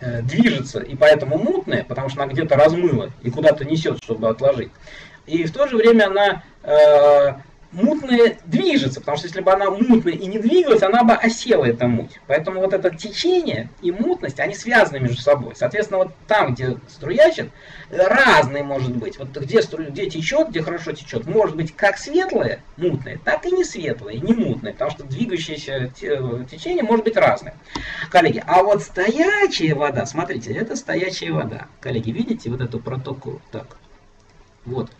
э, движется, и поэтому мутная, потому что она где-то размыла и куда-то несет, чтобы отложить. И в то же время она э, мутная движется, потому что если бы она мутная и не двигалась, она бы осела, эта муть. Поэтому вот это течение и мутность, они связаны между собой. Соответственно, вот там, где струячит, разные может быть. Вот где, стру... где течет, где хорошо течет, может быть как светлое, мутное, так и не светлое, не мутное, потому что двигающееся течение может быть разное. Коллеги, а вот стоячая вода, смотрите, это стоячая вода. Коллеги, видите вот эту протоку? Так, вот,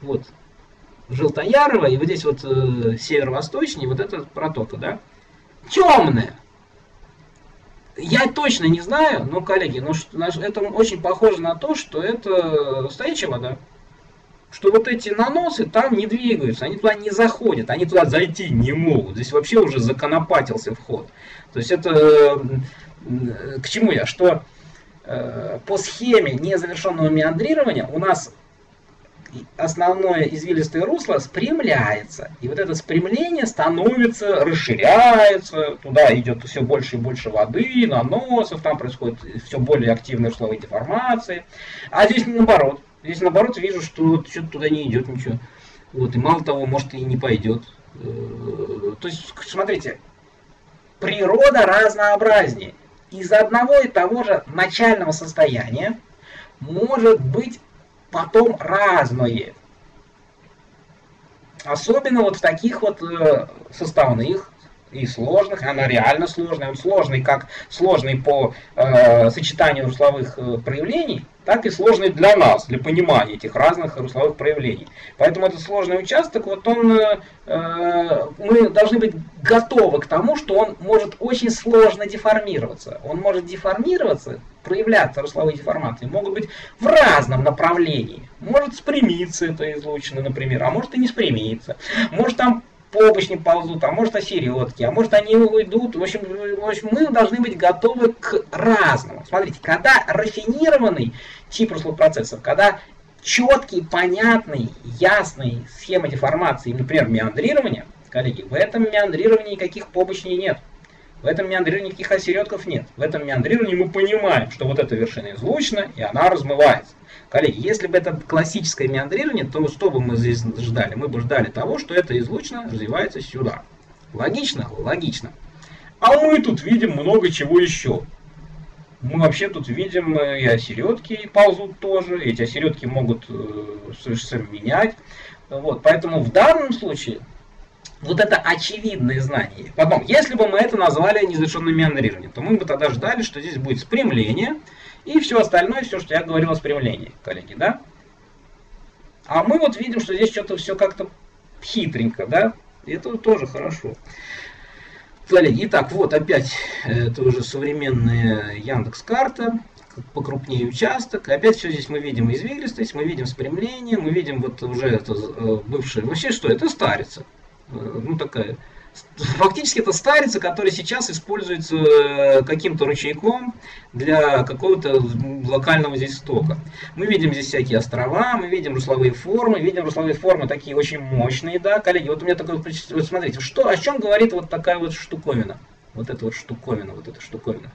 вот, Желтоярова, и вот здесь вот э, северо-восточнее, вот эта протока, да, темная. Я точно не знаю, но, коллеги, но это очень похоже на то, что это стоячая вода. Что вот эти наносы там не двигаются, они туда не заходят, они туда зайти не могут. Здесь вообще уже законопатился вход. То есть это э, к чему я? Что э, по схеме незавершенного меандрирования у нас основное извилистое русло спрямляется. И вот это спрямление становится, расширяется, туда идет все больше и больше воды, наносов, там происходит все более активные русловые деформации. А здесь наоборот. Здесь наоборот вижу, что что-то туда не идет ничего. Вот, и мало того, может и не пойдет. Э, то есть, смотрите, природа разнообразнее. Из одного и того же начального состояния может быть потом разное. Особенно вот в таких вот э, составных и сложных, она реально сложная, он сложный как сложный по э, сочетанию русловых э, проявлений, так и сложный для нас, для понимания этих разных русловых проявлений. Поэтому этот сложный участок, вот он, э, э, мы должны быть готовы к тому, что он может очень сложно деформироваться. Он может деформироваться, проявляться русловые деформации, могут быть в разном направлении. Может спрямиться это излучено, например, а может и не спрямиться. Может там побочни ползут, а может осередки, а может они уйдут. В общем, в общем, мы должны быть готовы к разному. Смотрите, когда рафинированный тип процессов, когда четкий, понятный, ясный схема деформации, например, меандрирования, коллеги, в этом меандрировании никаких побочней нет. В этом меандрировании никаких осередков нет. В этом меандрировании мы понимаем, что вот эта вершина излучена, и она размывается. Коллеги, если бы это классическое меандрирование, то что бы мы здесь ждали? Мы бы ждали того, что это излучно развивается сюда. Логично? Логично. А мы тут видим много чего еще. Мы вообще тут видим э, и осередки ползут тоже. Эти осередки могут э, совершенно менять. Вот, поэтому в данном случае вот это очевидное знание. Потом, если бы мы это назвали незавершенным меандрированием, то мы бы тогда ждали, что здесь будет спрямление, и все остальное, все, что я говорил о спрямлении, коллеги, да? А мы вот видим, что здесь что-то все как-то хитренько, да? И это тоже хорошо. Коллеги, итак, вот опять это уже современная Яндекс карта, покрупнее участок. Опять все здесь мы видим извилистость, мы видим спрямление, мы видим вот уже это э, бывшее. Вообще что? Это старица. Э, ну такая Фактически это старица, которая сейчас используется э, каким-то ручейком для какого-то локального здесь стока. Мы видим здесь всякие острова, мы видим русловые формы, видим русловые формы такие очень мощные, да, коллеги. Вот у меня такое, вот смотрите, что, о чем говорит вот такая вот штуковина, вот эта вот штуковина, вот эта штуковина.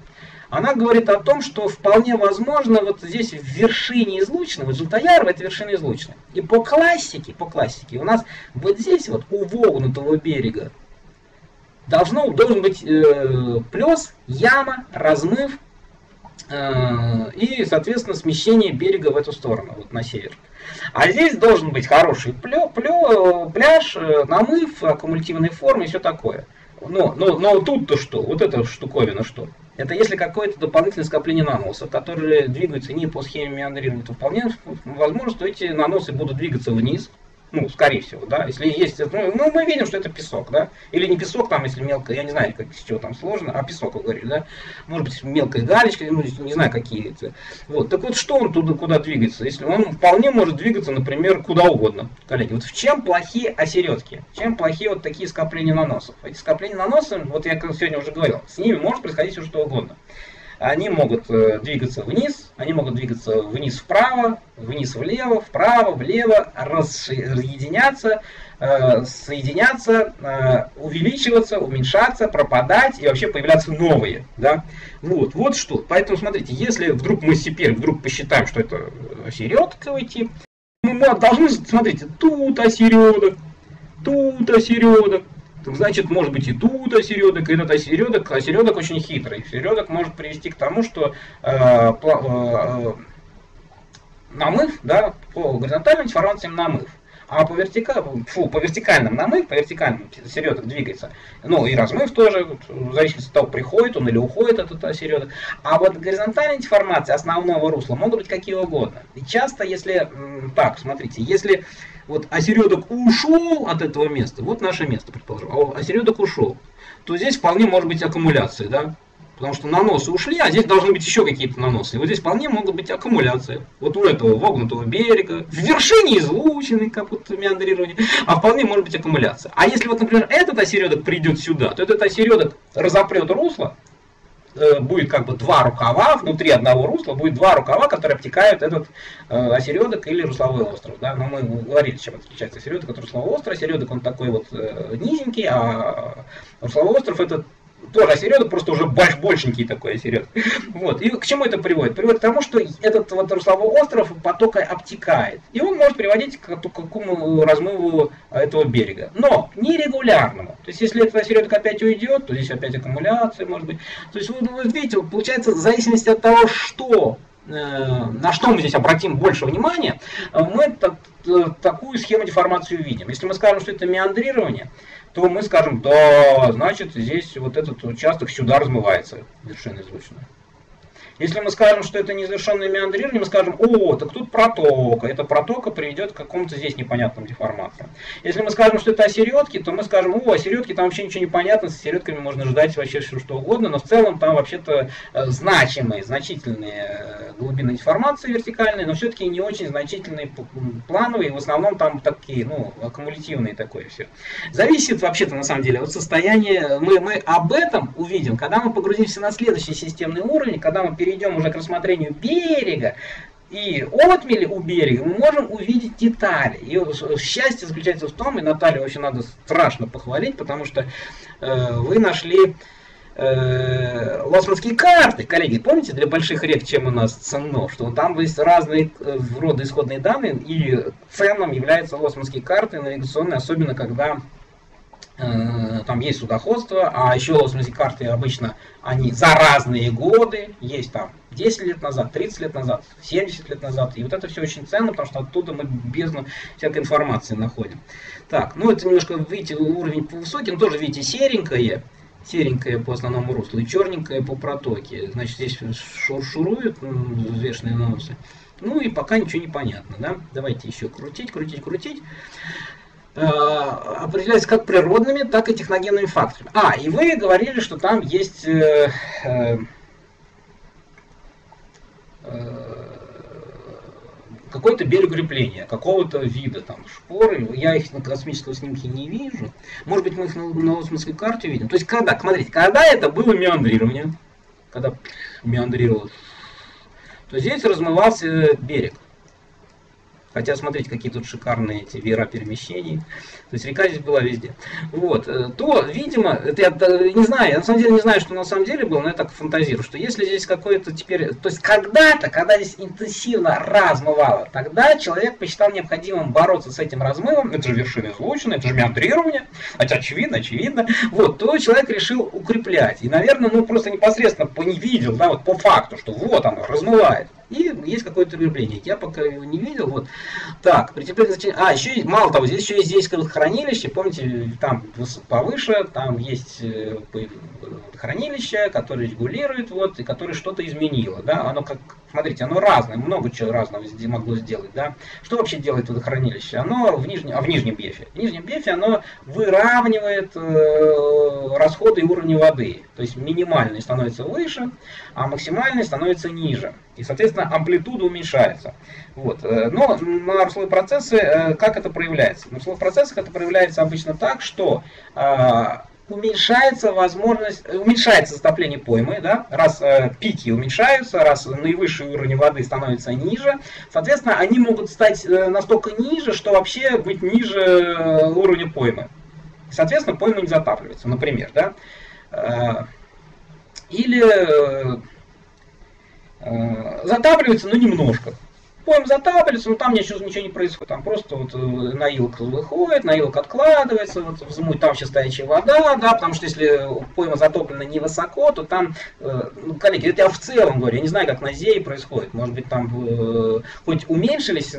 Она говорит о том, что вполне возможно вот здесь в вершине излучины, вот Желтоярова это вершина излучины. И по классике, по классике у нас вот здесь вот у вогнутого берега должно, должен быть э, плес, яма, размыв э, и, соответственно, смещение берега в эту сторону, вот на север. А здесь должен быть хороший плё, плё, пляж, э, намыв, аккумулятивной формы и все такое. Но, но, но тут-то что? Вот эта штуковина что? Это если какое-то дополнительное скопление наносов, которые двигаются не по схеме меандрирования, то вполне возможно, что эти наносы будут двигаться вниз, ну, скорее всего, да, если есть, ну, ну, мы видим, что это песок, да, или не песок, там, если мелко, я не знаю, как, с чего там сложно, а песок, вы говорили, да, может быть, мелкая галечка, ну, не знаю, какие это, вот, так вот, что он туда, куда двигается, если он вполне может двигаться, например, куда угодно, коллеги, вот в чем плохие осередки, чем плохие вот такие скопления наносов, эти скопления наносов, вот я сегодня уже говорил, с ними может происходить все что угодно, они могут э, двигаться вниз, они могут двигаться вниз вправо, вниз влево, вправо, влево, разъединяться, э, соединяться, э, увеличиваться, уменьшаться, пропадать и вообще появляться новые. Да? Вот, вот что. Поэтому смотрите, если вдруг мы теперь вдруг посчитаем, что это середковый тип, мы должны, смотрите, тут осередок, тут осередок, значит, может быть и тут осередок, и этот осередок, осередок очень хитрый. Осередок может привести к тому, что э, э, намыв, да, по горизонтальным информациям намыв. А по, вертика... Фу, по вертикальным намыв, по вертикальным середок двигается. Ну и размыв тоже, в зависимости от того, приходит он или уходит этот осередок. А вот горизонтальная информация основного русла могут быть какие угодно. И часто, если, так, смотрите, если вот осередок ушел от этого места, вот наше место, предположим, а осередок ушел, то здесь вполне может быть аккумуляция, да, Потому что наносы ушли, а здесь должны быть еще какие-то наносы. И вот здесь вполне могут быть аккумуляции. Вот у этого вогнутого берега, в вершине излучины, как вот меандрирование, а вполне может быть аккумуляция. А если вот, например, этот осередок придет сюда, то этот осередок разопрет русло, будет как бы два рукава, внутри одного русла будет два рукава, которые обтекают этот э, осередок или русловой остров. Да? Но мы говорили, чем отличается осередок от руслового острова. Осередок он такой вот э, низенький, а русловой остров это тоже осередок, просто уже больш, большенький такой осередок. Вот. И к чему это приводит? Приводит к тому, что этот вот русловой остров потока обтекает. И он может приводить к какому размыву этого берега. Но нерегулярному. То есть, если этот осередок опять уйдет, то здесь опять аккумуляция может быть. То есть, вы, вы видите, получается, в зависимости от того, что э, на что мы здесь обратим больше внимания, мы такую схему деформации увидим. Если мы скажем, что это меандрирование, то мы скажем, да, значит, здесь вот этот участок сюда размывается, вершина излученная. Если мы скажем, что это незавершенное меандрирование, мы скажем, о, так тут протока. Эта протока приведет к какому-то здесь непонятным деформациям. Если мы скажем, что это осередки, то мы скажем, о, осередки, там вообще ничего не понятно, с осередками можно ждать вообще все что угодно, но в целом там вообще-то э, значимые, значительные э, глубины деформации вертикальные, но все-таки не очень значительные плановые, в основном там такие, ну, аккумулятивные такое все. Зависит вообще-то на самом деле от состояния, мы, мы об этом увидим, когда мы погрузимся на следующий системный уровень, когда мы перейдем уже к рассмотрению берега, и отмели у берега, мы можем увидеть детали. И счастье заключается в том, и Наталью очень надо страшно похвалить, потому что э, вы нашли э, лосманские карты, коллеги, помните, для больших рек, чем у нас ценно, что там есть разные э, исходные данные, и ценным являются лосманские карты навигационные, особенно когда там есть судоходство, а еще, в смысле, карты обычно, они за разные годы, есть там 10 лет назад, 30 лет назад, 70 лет назад, и вот это все очень ценно, потому что оттуда мы бездну всякой информации находим. Так, ну это немножко, видите, уровень повысокий, но тоже, видите, серенькое, серенькое по основному руслу и черненькое по протоке. Значит, здесь шур шуруют взвешенные наносы. Ну и пока ничего не понятно, да? Давайте еще крутить, крутить, крутить. Э, определяются как природными, так и техногенными факторами. А, и вы говорили, что там есть э, э, э, какой-то берег укрепления, какого-то вида, там, шпоры. Я их на космическом снимке не вижу. Может быть, мы их на, на космической карте видим. То есть, когда, смотрите, когда это было меандрирование, когда меандрировалось, то здесь размывался берег. Хотя, смотрите, какие тут шикарные эти веера перемещений. То есть река здесь была везде. Вот. Э, то, видимо, это я не знаю, я на самом деле не знаю, что на самом деле было, но я так фантазирую, что если здесь какое-то теперь... То есть когда-то, когда здесь интенсивно размывало, тогда человек посчитал необходимым бороться с этим размывом. Это же вершина излучины, это же меандрирование. Хотя очевидно, очевидно. Вот. То человек решил укреплять. И, наверное, ну просто непосредственно по не видел, да, вот по факту, что вот оно, размывает. И есть какое-то укрепление. Я пока его не видел. Вот. Так, притепление значение. А, еще мало того, здесь еще есть здесь хранилище. Помните, там повыше, там есть э, хранилище, которое регулирует, вот, и которое что-то изменило. Да? Оно как, смотрите, оно разное, много чего разного могло сделать. Да? Что вообще делает водохранилище? Оно в нижнем, а в нижнем бефе. В нижнем бефе оно выравнивает э, расходы и уровни воды. То есть минимальный становится выше, а максимальный становится ниже. И, соответственно, амплитуда уменьшается. Вот. Э, но на русловые процессы, э, как это проявляется? На русловых процессах это проявляется обычно так, что а, уменьшается возможность, уменьшается затопление поймы, да, раз э, пики уменьшаются, раз наивысший уровень воды становится ниже, соответственно, они могут стать э, настолько ниже, что вообще быть ниже э, уровня поймы. Соответственно, пойма не затапливается, например, да. Э, или э, э, затапливается, но немножко поем за таблицу, но там ничего, ничего не происходит. Там просто вот э, наилка выходит, наилка откладывается, вот взмуть там сейчас стоячая вода, да, потому что если пойма затоплена невысоко, то там, э, ну, коллеги, это я в целом говорю, я не знаю, как на Зее происходит. Может быть, там э, хоть уменьшились,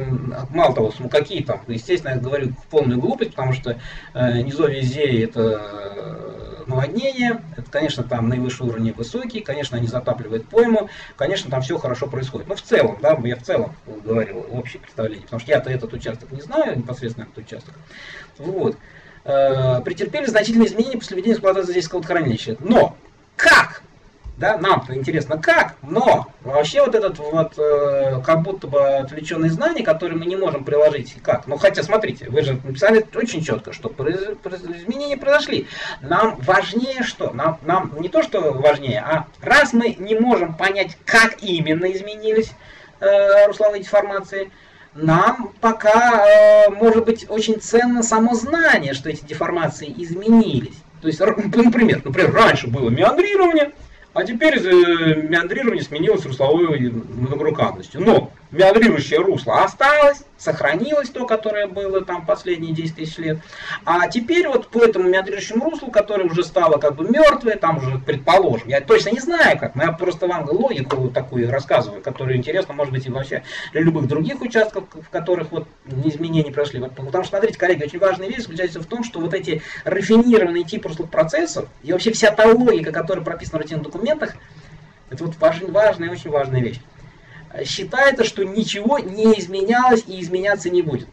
мало того, ну, какие там, естественно, я говорю полную глупость, потому что э, низовье Зеи это наводнение, это, конечно, там наивысший уровень высокий, конечно, они затапливают пойму, конечно, там все хорошо происходит. Но в целом, да, я в целом говорил общее представление, потому что я-то этот участок не знаю, непосредственно этот участок. Вот. Э, претерпели значительные изменения после введения эксплуатации здесь хранилища. Но как да, нам-то интересно как, но вообще вот этот вот э, как будто бы отвлеченные знания, которые мы не можем приложить как. Ну хотя смотрите, вы же написали очень четко, что изменения произошли. Нам важнее что? Нам, нам не то, что важнее, а раз мы не можем понять, как именно изменились э, русловые деформации, нам пока э, может быть очень ценно само знание, что эти деформации изменились. То есть, например, например, раньше было меандрирование, а теперь э, меандрирование сменилось русловой многорукавностью. Но меандрирующее русло осталось, сохранилось то, которое было там последние 10 тысяч лет. А теперь вот по этому меандрирующему руслу, которое уже стало как бы мертвое, там уже предположим, я точно не знаю как, но я просто вам логику такую рассказываю, которая интересна, может быть, и вообще для любых других участков, в которых вот изменения прошли. Потому что, смотрите, коллеги, очень важная вещь заключается в том, что вот эти рафинированные типы руслых процессов и вообще вся та логика, которая прописана в рутинных документах, это вот важная, очень важная вещь считается, что ничего не изменялось и изменяться не будет.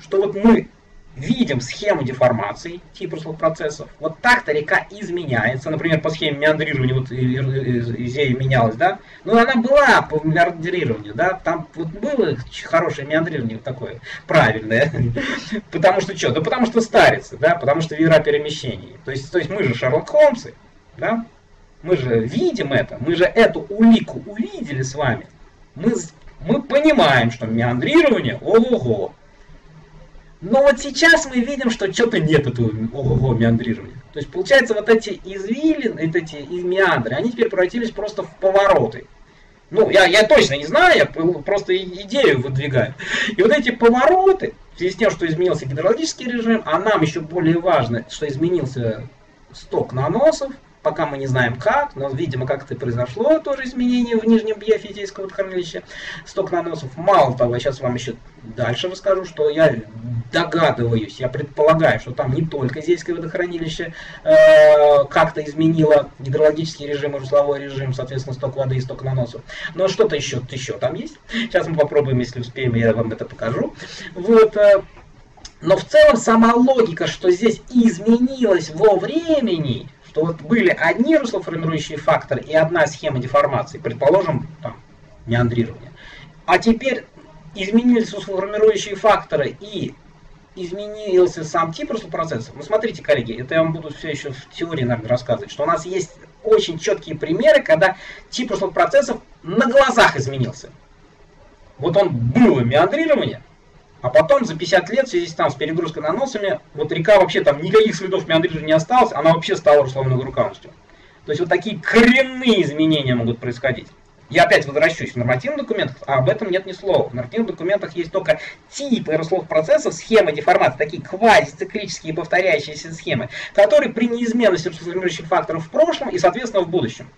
Что вот мы видим схему деформации типусных процессов. Вот так-то река изменяется. Например, по схеме меандрирования вот Изея менялась, да? Ну, она была по меандрированию, да? Там вот было хорошее меандрирование вот такое, правильное. [laughs] Потому что что? Да потому что старится, да? Потому что вера перемещений. То есть, то есть мы же Шерлок Холмсы, да? Мы же видим это, мы же эту улику увидели с вами. Мы, мы понимаем, что меандрирование, ого-го. Но вот сейчас мы видим, что что-то нет этого ого-го меандрирования. То есть получается вот эти извилины, вот эти меандры, они теперь превратились просто в повороты. Ну, я, я точно не знаю, я просто идею выдвигаю. И вот эти повороты, в связи с тем, что изменился гидрологический режим, а нам еще более важно, что изменился сток наносов, Пока мы не знаем как, но, видимо, как-то произошло тоже изменение в нижнем бьефе Итейского водохранилища. Сток наносов. Мало того, я сейчас вам еще дальше расскажу, что я догадываюсь, я предполагаю, что там не только Зейское водохранилище э, как-то изменило гидрологический режим и русловой режим, соответственно, сток воды и сток наносов, но что-то еще, еще там есть. Сейчас мы попробуем, если успеем, я вам это покажу. Вот, э, но в целом сама логика, что здесь изменилось во времени, что вот были одни руслоформирующие факторы и одна схема деформации, предположим, там, меандрирование, а теперь изменились руслоформирующие факторы и изменился сам тип руслопроцессов. Ну, смотрите, коллеги, это я вам буду все еще в теории, наверное, рассказывать, что у нас есть очень четкие примеры, когда тип руслопроцессов на глазах изменился. Вот он было меандрирование, а потом за 50 лет в связи с, там, с перегрузкой наносами, вот река вообще там никаких следов меандрирования не осталось, она вообще стала русловной рукавностью. То есть вот такие коренные изменения могут происходить. Я опять возвращусь в нормативных документах, а об этом нет ни слова. В нормативных документах есть только типы русловых процессов, схемы деформации, такие квазициклические повторяющиеся схемы, которые при неизменности руслоформирующих факторов в прошлом и, соответственно, в будущем.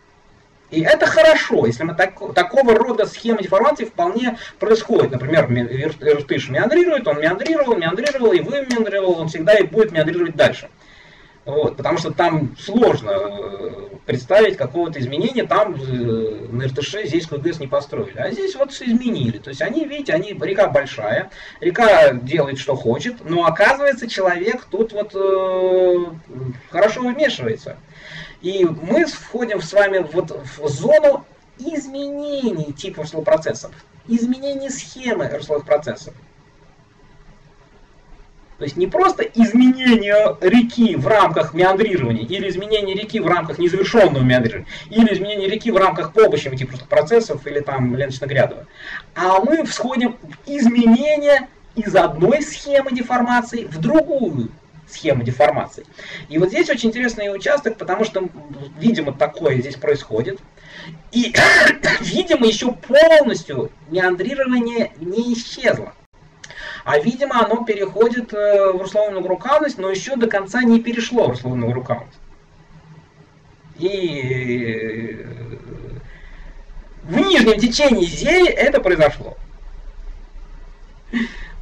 И это хорошо, если мы так, такого рода схемы деформации вполне происходит. Например, Иртыш меандрирует, он меандрировал, меандрировал, и вы меандрировал, он всегда и будет меандрировать дальше. Вот, потому что там сложно э, представить какого-то изменения, там э, на РТШ здесь КГС не построили. А здесь вот изменили. То есть они, видите, они, река большая, река делает, что хочет, но оказывается человек тут вот э, хорошо вмешивается. И мы входим с вами вот в зону изменений типа русловых процессов, изменений схемы русловых процессов. То есть не просто изменение реки в рамках меандрирования, или изменение реки в рамках незавершенного меандрирования, или изменение реки в рамках побочных типа процессов или там ленточно-грядового. А мы всходим в изменение из одной схемы деформации в другую схему деформации. И вот здесь очень интересный участок, потому что, видимо, такое здесь происходит. И, [coughs] видимо, еще полностью меандрирование не исчезло. А, видимо, оно переходит э, в условную рукавность, но еще до конца не перешло в условную рукавность. И э, в нижнем течении Зеи это произошло.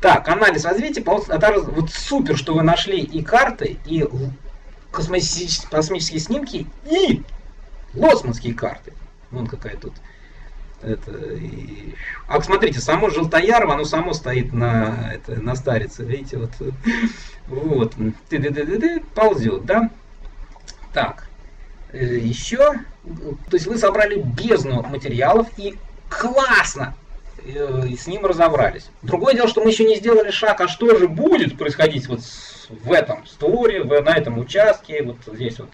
Так, анализ развития, это вот супер, что вы нашли и карты, и космические, снимки, и лосманские карты. Вон какая тут. Это, и... А смотрите, само Желтоярово, оно само стоит на, это, на старице, видите, вот, вот, ты -ды -ды -ды -ды, ползет, да? Так, э, еще, то есть вы собрали бездну материалов и классно и с ним разобрались. Другое дело, что мы еще не сделали шаг, а что же будет происходить вот в этом створе, на этом участке, вот здесь вот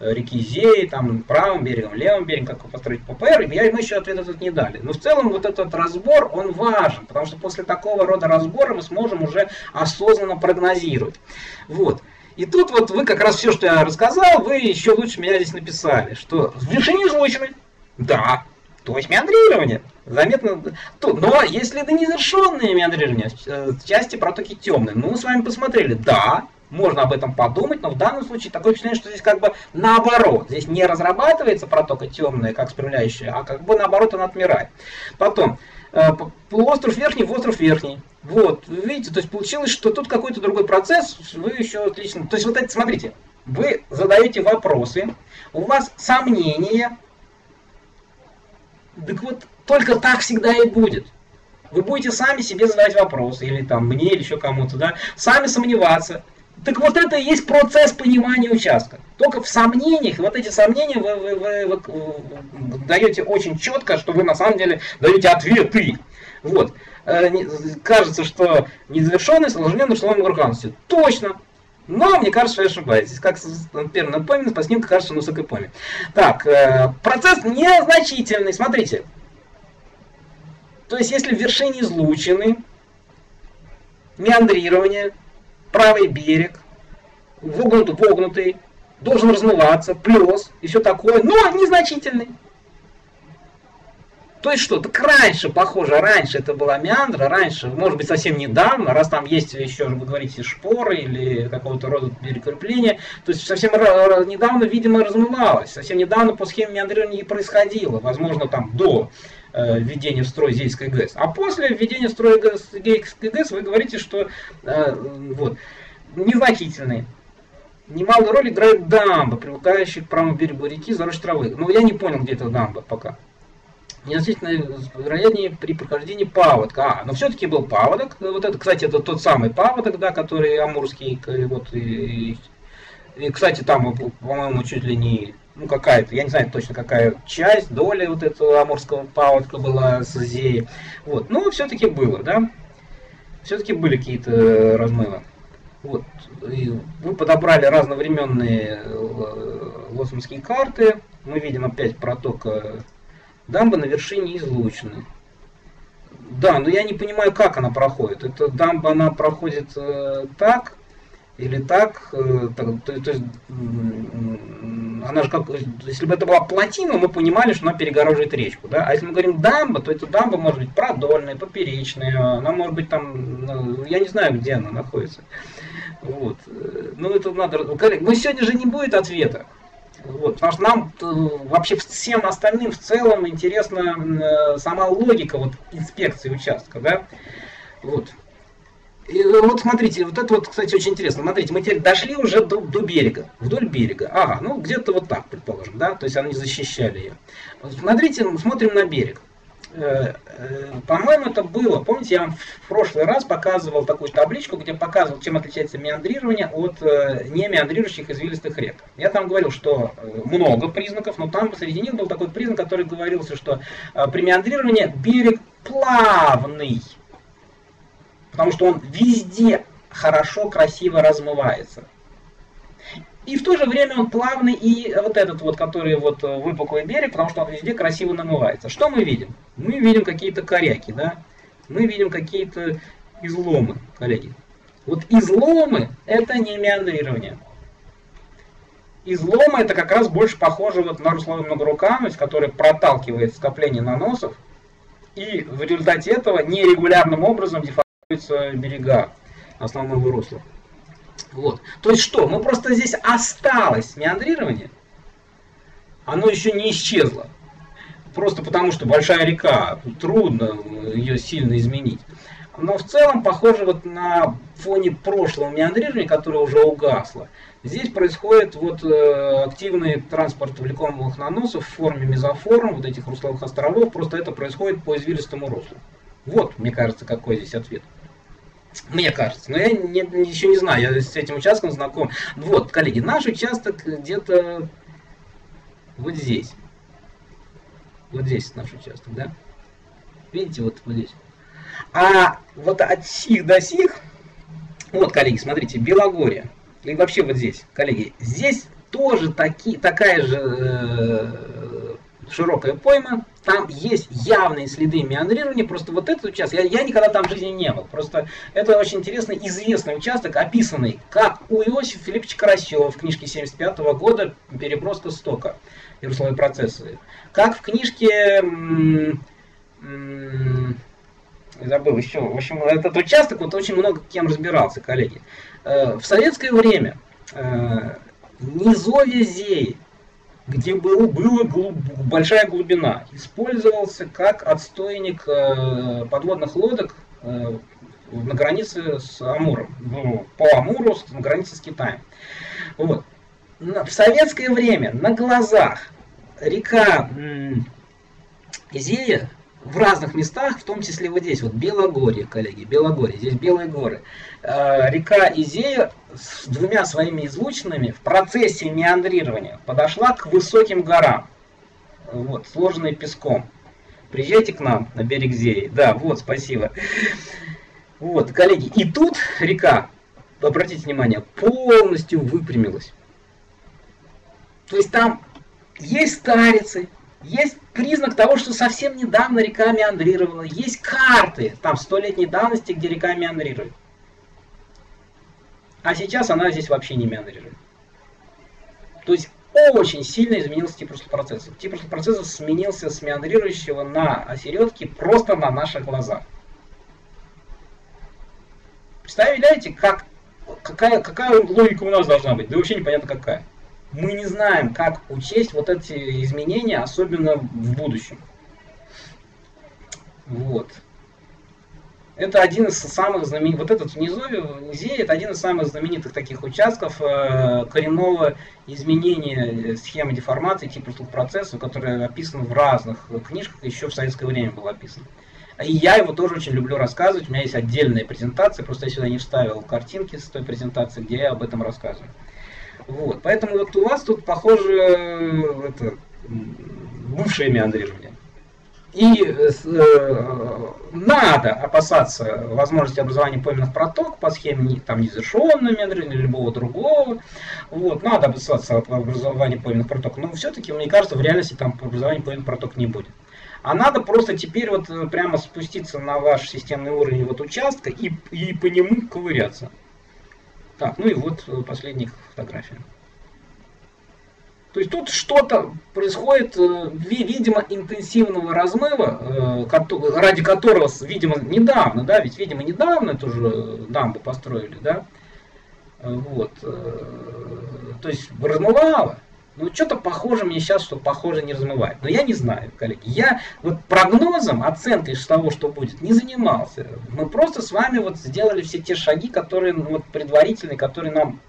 э, реки Зеи, там правым берегом, левым берегом, как построить ППР, я, мы еще ответа тут не дали. Но в целом вот этот разбор, он важен, потому что после такого рода разбора мы сможем уже осознанно прогнозировать. Вот. И тут вот вы как раз все, что я рассказал, вы еще лучше меня здесь написали, что в вершине излучины, да, то есть меандрирование. Заметно. Но если это незавершенное меандрирование, э, части протоки темные. Ну, мы с вами посмотрели, да, можно об этом подумать, но в данном случае такое впечатление, что здесь как бы наоборот. Здесь не разрабатывается протока темная, как спрямляющая, а как бы наоборот она отмирает. Потом, э, полуостров верхний, остров верхний. Вот, видите, то есть получилось, что тут какой-то другой процесс, вы еще отлично... То есть вот это, смотрите, вы задаете вопросы, у вас сомнения, так вот, только так всегда и будет. Вы будете сами себе задавать вопросы, или там мне, или еще кому-то, да, сами сомневаться. Так вот это и есть процесс понимания участка. Только в сомнениях, вот эти сомнения вы, вы, вы, вы, вы даете очень четко, что вы на самом деле даете ответы. Вот. Э, кажется, что незавершенность сложнее условием органности. Точно. Но мне кажется, что я ошибаюсь. Как первый напомню, по снимку кажется, что высокой поме. Так, э, процесс незначительный. Смотрите. То есть, если в вершине излучины, меандрирование, правый берег, вогнутый, вогнутый, должен размываться, плюс и все такое, но незначительный. То есть что, так раньше, похоже, раньше это была меандра, раньше, может быть, совсем недавно, раз там есть еще, вы говорите, шпоры или какого-то рода перекрепления, то есть совсем недавно, видимо, размывалось, совсем недавно по схеме меандрирования и происходило, возможно, там до э, введения в строй Зейской ГЭС. А после введения в строй Зейской ГЭС вы говорите, что э, вот, незначительные. Немалую роль играет дамба, примыкающая к правому берегу реки, заросшей травы. Но я не понял, где эта дамба пока незначительно вероятнее при прохождении паводка. А, но все-таки был паводок. Вот это, кстати, это тот самый паводок, да, который амурский. Вот, и, и, кстати, там, по-моему, чуть ли не ну какая-то, я не знаю точно какая часть, доля вот этого амурского паводка была с Зеи. Вот, но все-таки было, да. Все-таки были какие-то размывы. Вот. И мы подобрали разновременные э, лосманские карты. Мы видим опять проток Дамба на вершине излучины. Да, но я не понимаю, как она проходит. Это дамба, она проходит э, так или так, э, так то, то есть она же как, если бы это была плотина, мы понимали, что она перегораживает речку, да. А если мы говорим дамба, то эта дамба может быть продольная, поперечная, она может быть там, ну, я не знаю, где она находится. Вот. Ну это надо. Мы сегодня же не будет ответа. Вот, потому что нам э, вообще всем остальным в целом интересна э, сама логика вот, инспекции участка. Да? Вот. И э, вот смотрите, вот это вот, кстати, очень интересно. Смотрите, мы теперь дошли уже до, до берега, вдоль берега. Ага, ну где-то вот так, предположим, да, то есть они защищали ее. Смотрите, смотрим на берег. Э, э, по-моему, это было, помните, я вам в прошлый раз показывал такую табличку, где показывал, чем отличается меандрирование от э, не меандрирующих извилистых рек. Я там говорил, что много признаков, но там среди них был такой признак, который говорился, что при меандрировании берег плавный, потому что он везде хорошо, красиво размывается. И в то же время он плавный и вот этот вот, который вот э, выпуклый берег, потому что он везде красиво намывается. Что мы видим? Мы видим какие-то коряки, да? Мы видим какие-то изломы, коллеги. Вот изломы это не меандрирование. Изломы это как раз больше похоже вот на русловую многорукавность, которая проталкивает скопление наносов, и в результате этого нерегулярным образом деформируются берега основного русла. Вот. То есть что? Мы просто здесь осталось меандрирование, оно еще не исчезло. Просто потому, что большая река, трудно ее сильно изменить. Но в целом похоже вот на фоне прошлого меандрирования, которое уже угасло. Здесь происходит вот э, активный транспорт влекомых наносов в форме мезоформ, вот этих русловых островов. Просто это происходит по извилистому руслу. Вот, мне кажется, какой здесь ответ. Мне кажется, но я не, еще не знаю, я с этим участком знаком. Вот, коллеги, наш участок где-то вот здесь. Вот здесь наш участок, да? Видите, вот, вот здесь. А вот от сих до сих, вот, коллеги, смотрите, Белогория. И вообще вот здесь, коллеги, здесь тоже таки, такая же э, широкая пойма, там есть явные следы меандрирования, просто вот этот участок, я, я никогда там в жизни не был, просто это очень интересный, известный участок, описанный, как у Иосифа Филипповича Карасева в книжке 75 -го года «Переброска стока» и русловые процессы, как в книжке, забыл еще, в общем, этот участок вот очень много кем разбирался, коллеги. Э, в советское время э, низовье Зеи, где был, была глуб, большая глубина, использовался как отстойник э, подводных лодок э, на границе с Амуром, ну, по Амуру на границе с Китаем. Вот. В советское время на глазах река Изея в разных местах, в том числе вот здесь, вот Белогорье, коллеги, Белогорье, здесь Белые горы. Э, река Изея с двумя своими излучинами в процессе меандрирования подошла к высоким горам, вот, сложенные песком. Приезжайте к нам на берег Зеи. Да, вот, спасибо. Вот, коллеги, и тут река, обратите внимание, полностью выпрямилась. То есть там есть старицы, есть признак того, что совсем недавно река меандрировала. Есть карты, там, столетней давности, где река меандрирует. А сейчас она здесь вообще не меандрирует. То есть очень сильно изменился тип процесса. Тип процесса сменился с меандрирующего на осередки просто на наших глазах. Представляете, как, какая, какая логика у нас должна быть? Да вообще непонятно какая мы не знаем, как учесть вот эти изменения, особенно в будущем. Вот. Это один из самых знаменитых, вот этот внизу, внизу, это один из самых знаменитых таких участков э, коренного изменения схемы деформации типа процесса, который описан в разных книжках, еще в советское время был описан. И я его тоже очень люблю рассказывать, у меня есть отдельная презентация, просто я сюда не вставил картинки с той презентации, где я об этом рассказываю. Вот. Поэтому вот у вас тут похоже это, бывшее меандрирование. И э, надо опасаться возможности образования пойменных проток по схеме там незавершенного меандрирования или любого другого. Вот. Надо опасаться образования пойменных проток. Но все-таки, мне кажется, в реальности там образования пойменных проток не будет. А надо просто теперь вот э, прямо спуститься на ваш системный уровень вот участка и, и по нему ковыряться. Так, ну и вот э, последняя фотография. То есть тут что-то происходит, э, видимо, интенсивного размыва, э, ради которого, видимо, недавно, да, ведь, видимо, недавно тоже дамбу построили, да, вот, то есть размывало. Ну, что-то похоже мне сейчас, что похоже не размывает. Но я не знаю, коллеги. Я вот прогнозом, оценкой того, что будет, не занимался. Мы просто с вами вот сделали все те шаги, которые ну, вот, предварительные, которые нам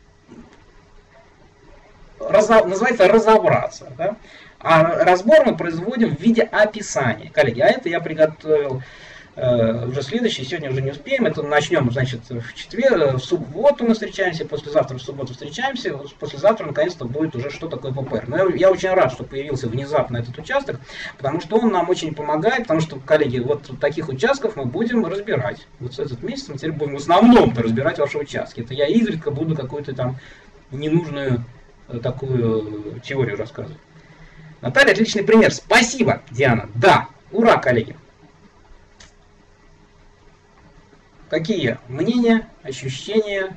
разо, называется разобраться. Да? А разбор мы производим в виде описания. Коллеги, а это я приготовил уже следующий, сегодня уже не успеем, это начнем, значит, в четверг, в субботу мы встречаемся, послезавтра в субботу встречаемся, послезавтра наконец-то будет уже что такое ППР. Но я, очень рад, что появился внезапно этот участок, потому что он нам очень помогает, потому что, коллеги, вот таких участков мы будем разбирать. Вот этот месяц мы теперь будем в основном разбирать ваши участки. Это я изредка буду какую-то там ненужную э, такую теорию рассказывать. Наталья, отличный пример. Спасибо, Диана. Да, ура, коллеги. Какие мнения, ощущения,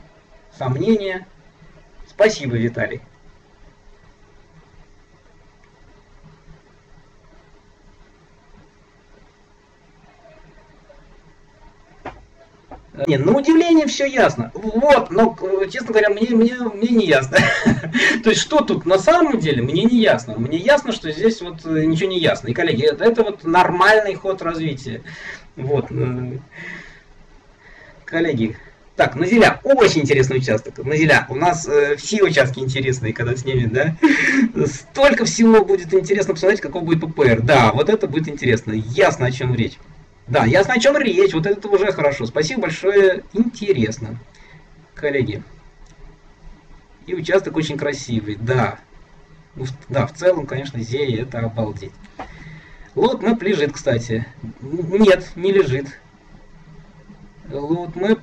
сомнения? Спасибо, Виталий. Не, на удивление все ясно. Вот, но, честно говоря, мне, мне, мне не ясно. [laughs] То есть, что тут на самом деле, мне не ясно. Мне ясно, что здесь вот э, ничего не ясно. И, коллеги, это, это вот нормальный ход развития. Вот. Коллеги. Так, Назеля, очень интересный участок. Назеля, у нас э, все участки интересные, когда снимем, да? Столько всего будет интересно посмотреть, какой будет ППР. Да, вот это будет интересно. Ясно, о чем речь. Да, ясно, о чем речь. Вот это уже хорошо. Спасибо большое. Интересно, коллеги. И участок очень красивый, да. Ну, да, в целом, конечно, Зея это обалдеть. Лот лежит, кстати. Нет, не лежит. Load map.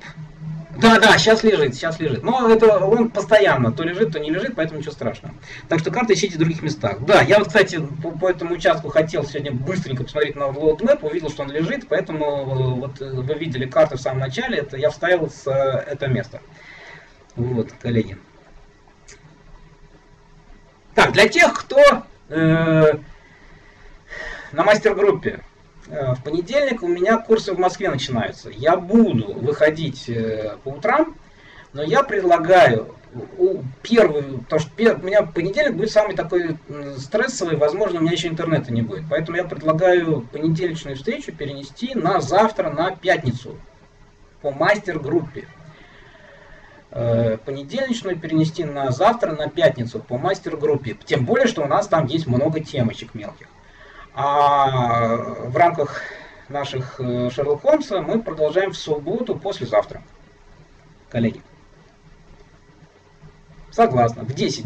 Да, да, сейчас лежит, сейчас лежит. Но это он постоянно то лежит, то не лежит, поэтому ничего страшного. Так что карты ищите в других местах. Да, я вот, кстати, по, по этому участку хотел сегодня быстренько посмотреть на load map, увидел, что он лежит, поэтому э, вот э, вы видели карту в самом начале, это я вставил с э, это место. Вот, коллеги. Так, для тех, кто э, на мастер-группе в понедельник у меня курсы в Москве начинаются. Я буду выходить э, по утрам, но я предлагаю первый, потому что у меня понедельник будет самый такой стрессовый, возможно, у меня еще интернета не будет. Поэтому я предлагаю понедельничную встречу перенести на завтра, на пятницу, по мастер-группе. Э, понедельничную перенести на завтра, на пятницу, по мастер-группе. Тем более, что у нас там есть много темочек мелких. А в рамках наших э, Шерлок Холмса мы продолжаем в субботу послезавтра. Коллеги. Согласна. В 10.